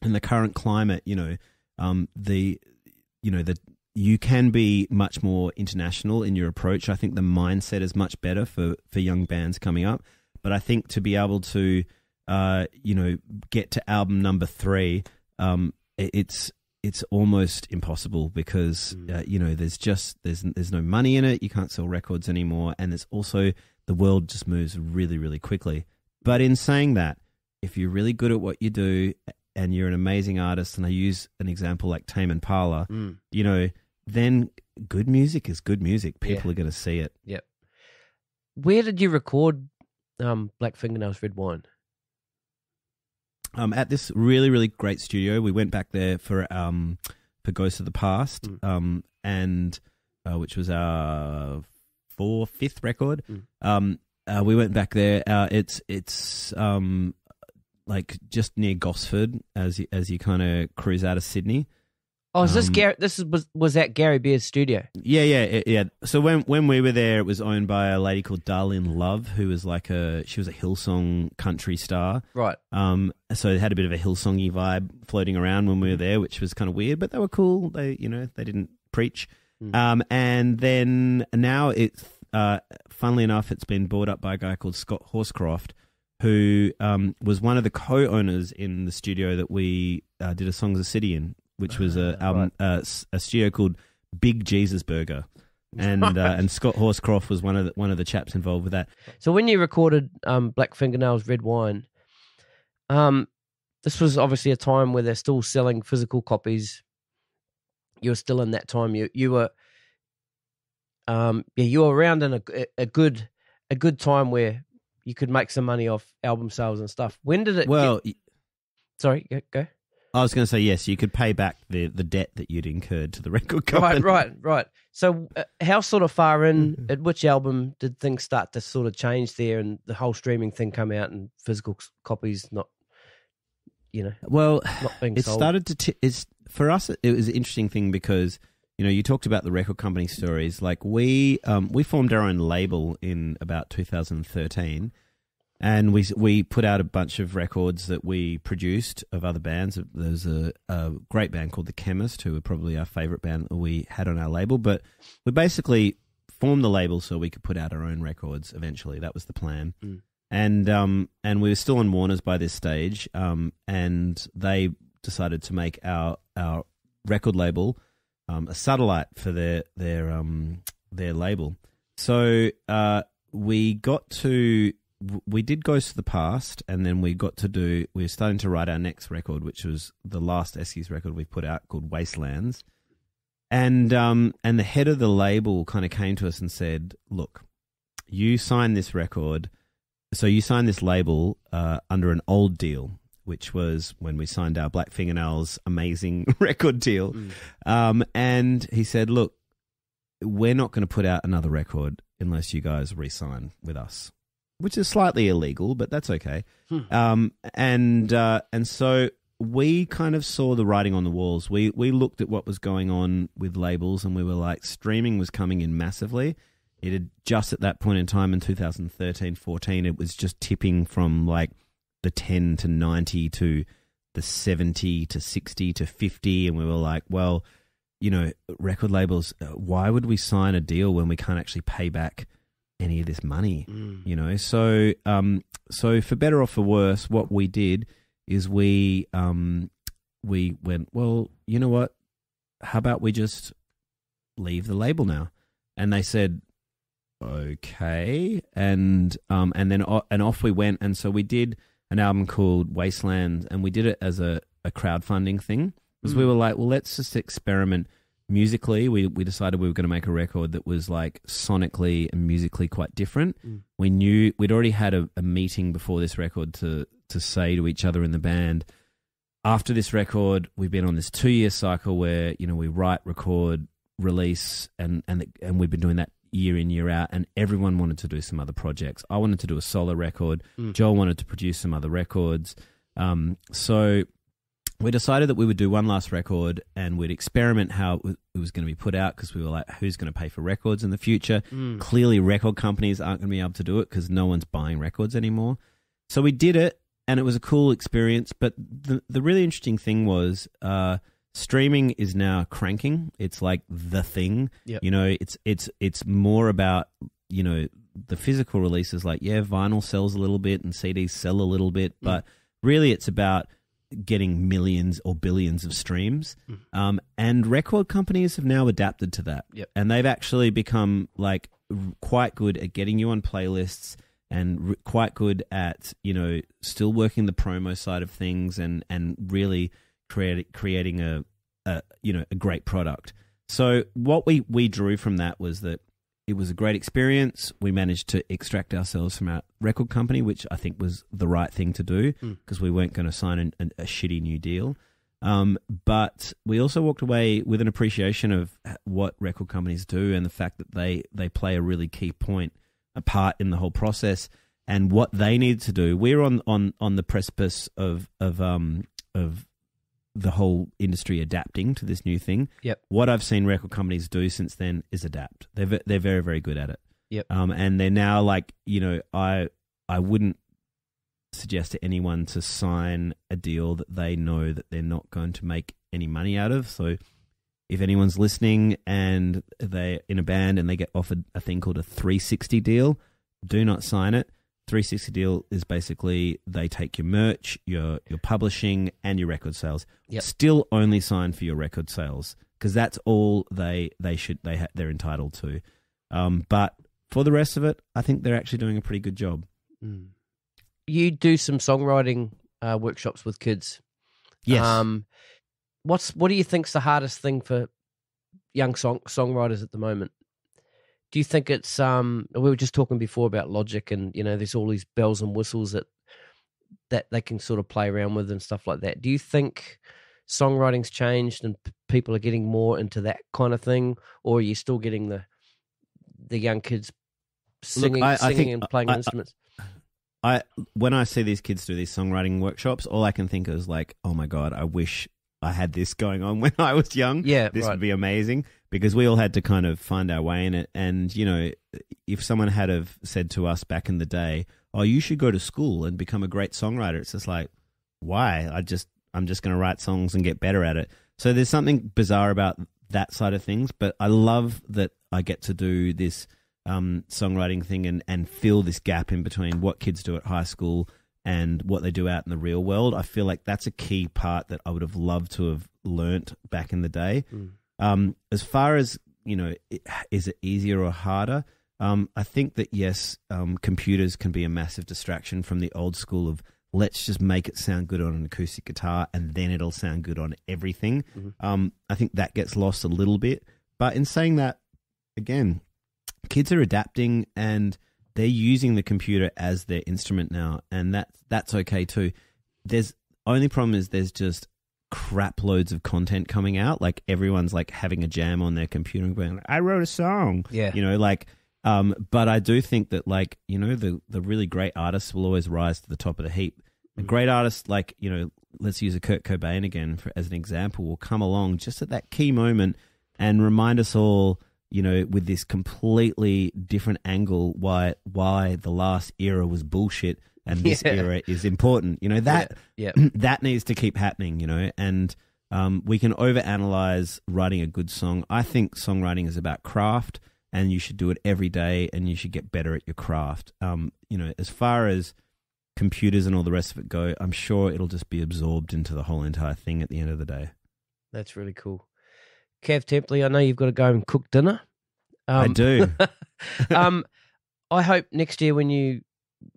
in the current climate, you know, um, the you know the you can be much more international in your approach. I think the mindset is much better for for young bands coming up. But I think to be able to, uh, you know, get to album number three, um, it's it's almost impossible because uh, you know there's just there's there's no money in it. You can't sell records anymore, and there's also the world just moves really really quickly. But in saying that, if you're really good at what you do and you're an amazing artist, and I use an example like Tame Impala, Mm. you know, then good music is good music. Yeah. People are going to see it. Yep. Where did you record um, Black Fingernails Red Wine? Um, at this really really great studio. We went back there for um, for Ghosts of the Past, Mm. um, and uh, which was our fourth fifth record. Mm. Um, uh, we went back there. Uh, it's it's um, like just near Gosford as you, as you kind of cruise out of Sydney. Oh, is this Um, Gary? This is, was was at Garry Beers' studio. Yeah, yeah, yeah, yeah. So when when we were there, it was owned by a lady called Darlene Love, who was like a she was a Hillsong country star. Right. Um, so it had a bit of a Hillsongy vibe floating around when we were there, which was kind of weird, but they were cool. They, you know, they didn't preach. Mm. Um, and then now it's, uh, funnily enough, it's been bought up by a guy called Scott Horscroft, who um, was one of the co-owners in the studio that we uh, did a Song Is a City in, which was a Ah, album, uh, s- a studio called Big Jesus Burger. And uh, and Scott Horscroft was one of the, one of the chaps involved with that. So when you recorded um, Black Fingernails Red Wine, um, this was obviously a time where they're still selling physical copies. You were still in that time. You you were, um, yeah, you were around in a, a good a good time where you could make some money off album sales and stuff. When did it? Well, get- sorry, go. go. I was going to say yes. You could pay back the, the debt that you'd incurred to the record company. Right, right, right. So, uh, how sort of far in Mm-hmm. at which album did things start to sort of change there, and the whole streaming thing come out, and physical copies not, you know, Well, not being it sold? started to. T- it's for us. It was an interesting thing because you know you talked about the record company stories. Like we um, we formed our own label in about 2013, and we we put out a bunch of records that we produced of other bands. There's a, a great band called The Chemist, who were probably our favorite band that we had on our label. But we basically formed the label so we could put out our own records. Eventually, that was the plan. Mm. And um and we were still on Warner's by this stage. Um and they decided to make our our record label um, a satellite for their their um their label. so uh, we got to we did Ghost of the Past, and then we got to do. We are starting to write our next record, which was the last Eskies record we put out called Wastelands. And um and the head of the label kind of came to us and said, "Look, you signed this record, so you signed this label uh, under an old deal." Which was when we signed our Black Fingernails amazing [LAUGHS] record deal. Mm. Um, and he said, Look, we're not going to put out another record unless you guys re sign with us, which is slightly illegal, but that's okay. Hmm. Um, and, uh, and so we kind of saw the writing on the walls. We, we looked at what was going on with labels and we were like, streaming was coming in massively. It had just at that point in time in 2013 14, it was just tipping from like the 10 to 90 to the 70 to 60 to 50. And we were like, well, you know, record labels, uh, why would we sign a deal when we can't actually pay back any of this money? Mm. You know, so um, so for better or for worse, what we did is we um, we went, well, you know what? How about we just leave the label now? And they said, okay, and um, and then and off we went, and so we did an album called Wasteland, and we did it as a, a crowdfunding thing because we Mm. were like, well, let's just experiment musically. We we decided we were going to make a record that was like sonically and musically quite different. Mm. We knew we'd already had a, a meeting before this record to to say to each other in the band. After this record, we've been on this two year cycle where you know we write, record, release, and and and we've been doing that year in year out. And everyone wanted to do some other projects. I wanted to do a solo record. Mm. Joel wanted to produce some other records. Um, so we decided that we would do one last record and we'd experiment how it was- going to be put out because we were like, who's going to pay for records in the future? Mm. Clearly, record companies aren't going to be able to do it because no one's buying records anymore. So we did it, and it was a cool experience. But the the really interesting thing was, uh, streaming is now cranking. It's like the thing. Yep. You know, it's it's it's more about you know the physical releases. Like, yeah, vinyl sells a little bit and CDs sell a little bit, but really, it's about getting millions or billions of streams. Mm. Um, and record companies have now adapted to that. Yep. And they've actually become like quite good at getting you on playlists and r- quite good at, you know, still working the promo side of things and, and really create, creating a, a, you know, a great product. So what we, we drew from that was that it was a great experience. We managed to extract ourselves from our record company, which I think was the right thing to do Mm. because we weren't going to sign an, an, a shitty new deal. Um, but we also walked away with an appreciation of what record companies do and the fact that they, they play a really key point, a part in the whole process and what they need to do. We're on, on, on the precipice of, of, um, of the whole industry adapting to this new thing. Yep. What I've seen record companies do since then is adapt. They're, they're very, very good at it. Yep. Um, and they're now like, you know, I, I wouldn't suggest to anyone to sign a deal that they know that they're not going to make any money out of. So if anyone's listening and they're in a band and they get offered a thing called a 360 deal, do not sign it. 360 deal is basically they take your merch, your your publishing, and your record sales. Yep. Still only sign for your record sales because that's all they they should they ha- they're entitled to. Um, but for the rest of it, I think they're actually doing a pretty good job. Mm. You do some songwriting uh, workshops with kids. Yes. Um, what's what do you think's the hardest thing for young song songwriters at the moment? Do you think it's um we were just talking before about logic and you know there's all these bells and whistles that that they can sort of play around with and stuff like that. Do you think songwriting's changed and p- people are getting more into that kind of thing or are you still getting the the young kids singing I- I singing think- and playing I- I- instruments? I when I see these kids do these songwriting workshops, all I can think is like, oh my god, I wish I had this going on [LAUGHS] when I was young. yeah, this right. would be amazing because we all had to kind of find our way in it. And you know, if someone had have said to us back in the day, "Oh, you should go to school and become a great songwriter," it's just like, why? I just I'm just going to write songs and get better at it. So there's something bizarre about that side of things, but I love that I get to do this um, songwriting thing and and fill this gap in between what kids do at high school and what they do out in the real world. I feel like that's a key part that I would have loved to have learnt back in the day. Mm. Um, as far as you know, it, is it easier or harder? Um, I think that yes, um, computers can be a massive distraction from the old school of let's just make it sound good on an acoustic guitar and then it'll sound good on everything. Mhm. Um, I think that gets lost a little bit. But in saying that, again, kids are adapting and they're using the computer as their instrument now, and that that's okay too. There's only problem is there's just crap loads of content coming out. Like everyone's like having a jam on their computer and going, "I wrote a song." Yeah. you know, like. Um, but I do think that like you know the the really great artists will always rise to the top of the heap. A great artist like you know, let's use a Kurt Cobain again for, as an example, will come along just at that key moment and remind us all, you know, with this completely different angle why why the last era was bullshit and this Yeah. era is important. You know that Yeah. [CLEARS THROAT] that needs to keep happening. You know, and um, we can overanalyze writing a good song. I think songwriting is about craft, and you should do it every day, and you should get better at your craft. Um, you know, as far as computers and all the rest of it go, I'm sure it'll just be absorbed into the whole entire thing at the end of the day. That's really cool. Kav Temperley, I know you've got to go and cook dinner. I Um, do. [LAUGHS] um, I hope next year when you,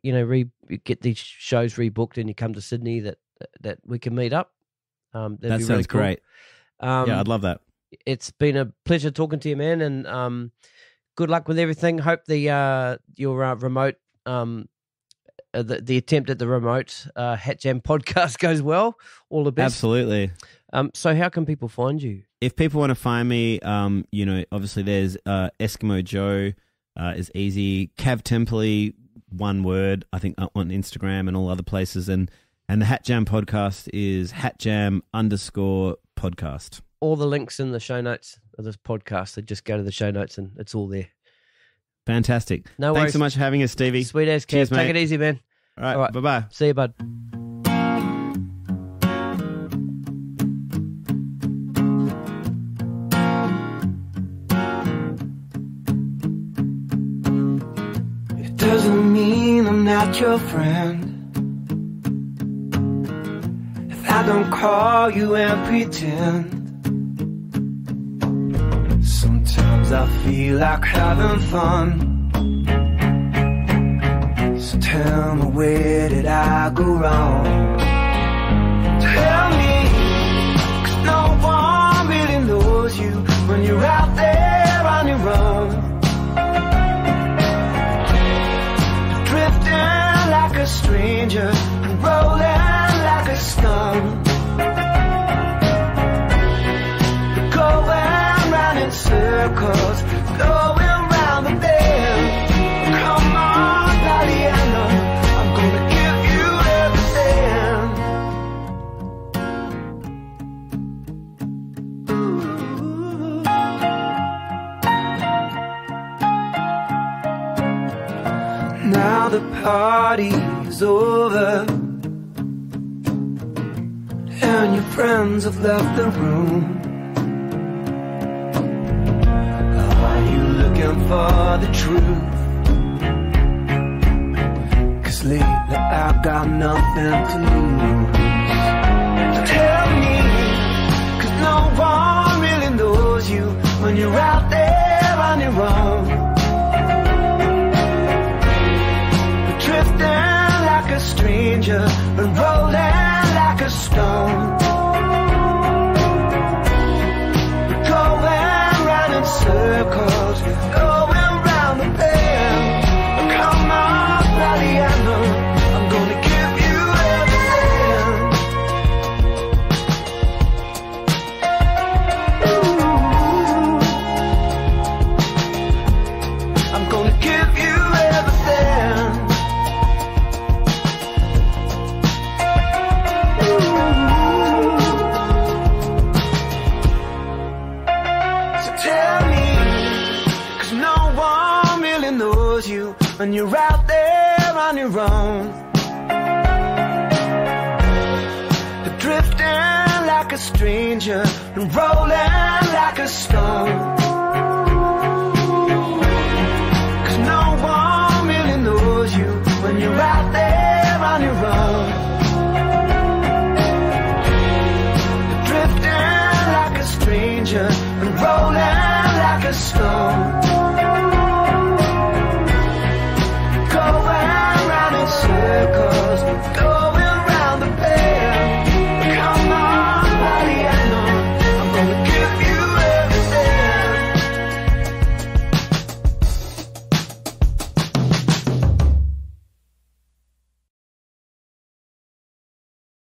you know, re get these shows rebooked and you come to Sydney that that we can meet up. Um, that sounds really cool. great. Um, yeah, I'd love that. it's been a pleasure talking to you, man, and um, good luck with everything. Hope the uh, your uh, remote um, uh, the, the attempt at the remote uh, HatJam [LAUGHS] podcast goes well. All the best. Absolutely. Um, so how can people find you? If people want to find me, um, you know, obviously there's uh, Eskimo Joe uh, is easy. Kav Temperley, one word. I think uh, on Instagram and all other places, and and the HatJam podcast is HatJam underscore podcast. All the links in the show notes of this podcast. So just go to the show notes and it's all there. Fantastic. No Thanks worries. so much for having us, Stevie. Sweet as Kav. Cheers, Take mate. it easy, man. All right, All right. bye bye. See you, bud. Not your friend. If I don't call you and pretend. Sometimes I feel like having fun. So tell me where did I go wrong? Tell me, 'cause no one really knows you when you're out stranger rolling like a stone. Party's over. And your friends have left the room. Are you looking for the truth? Cause lately I've got nothing to lose. Tell me Cause no one really knows you When you're out there stranger and rolling like a stone. Stranger and rolling like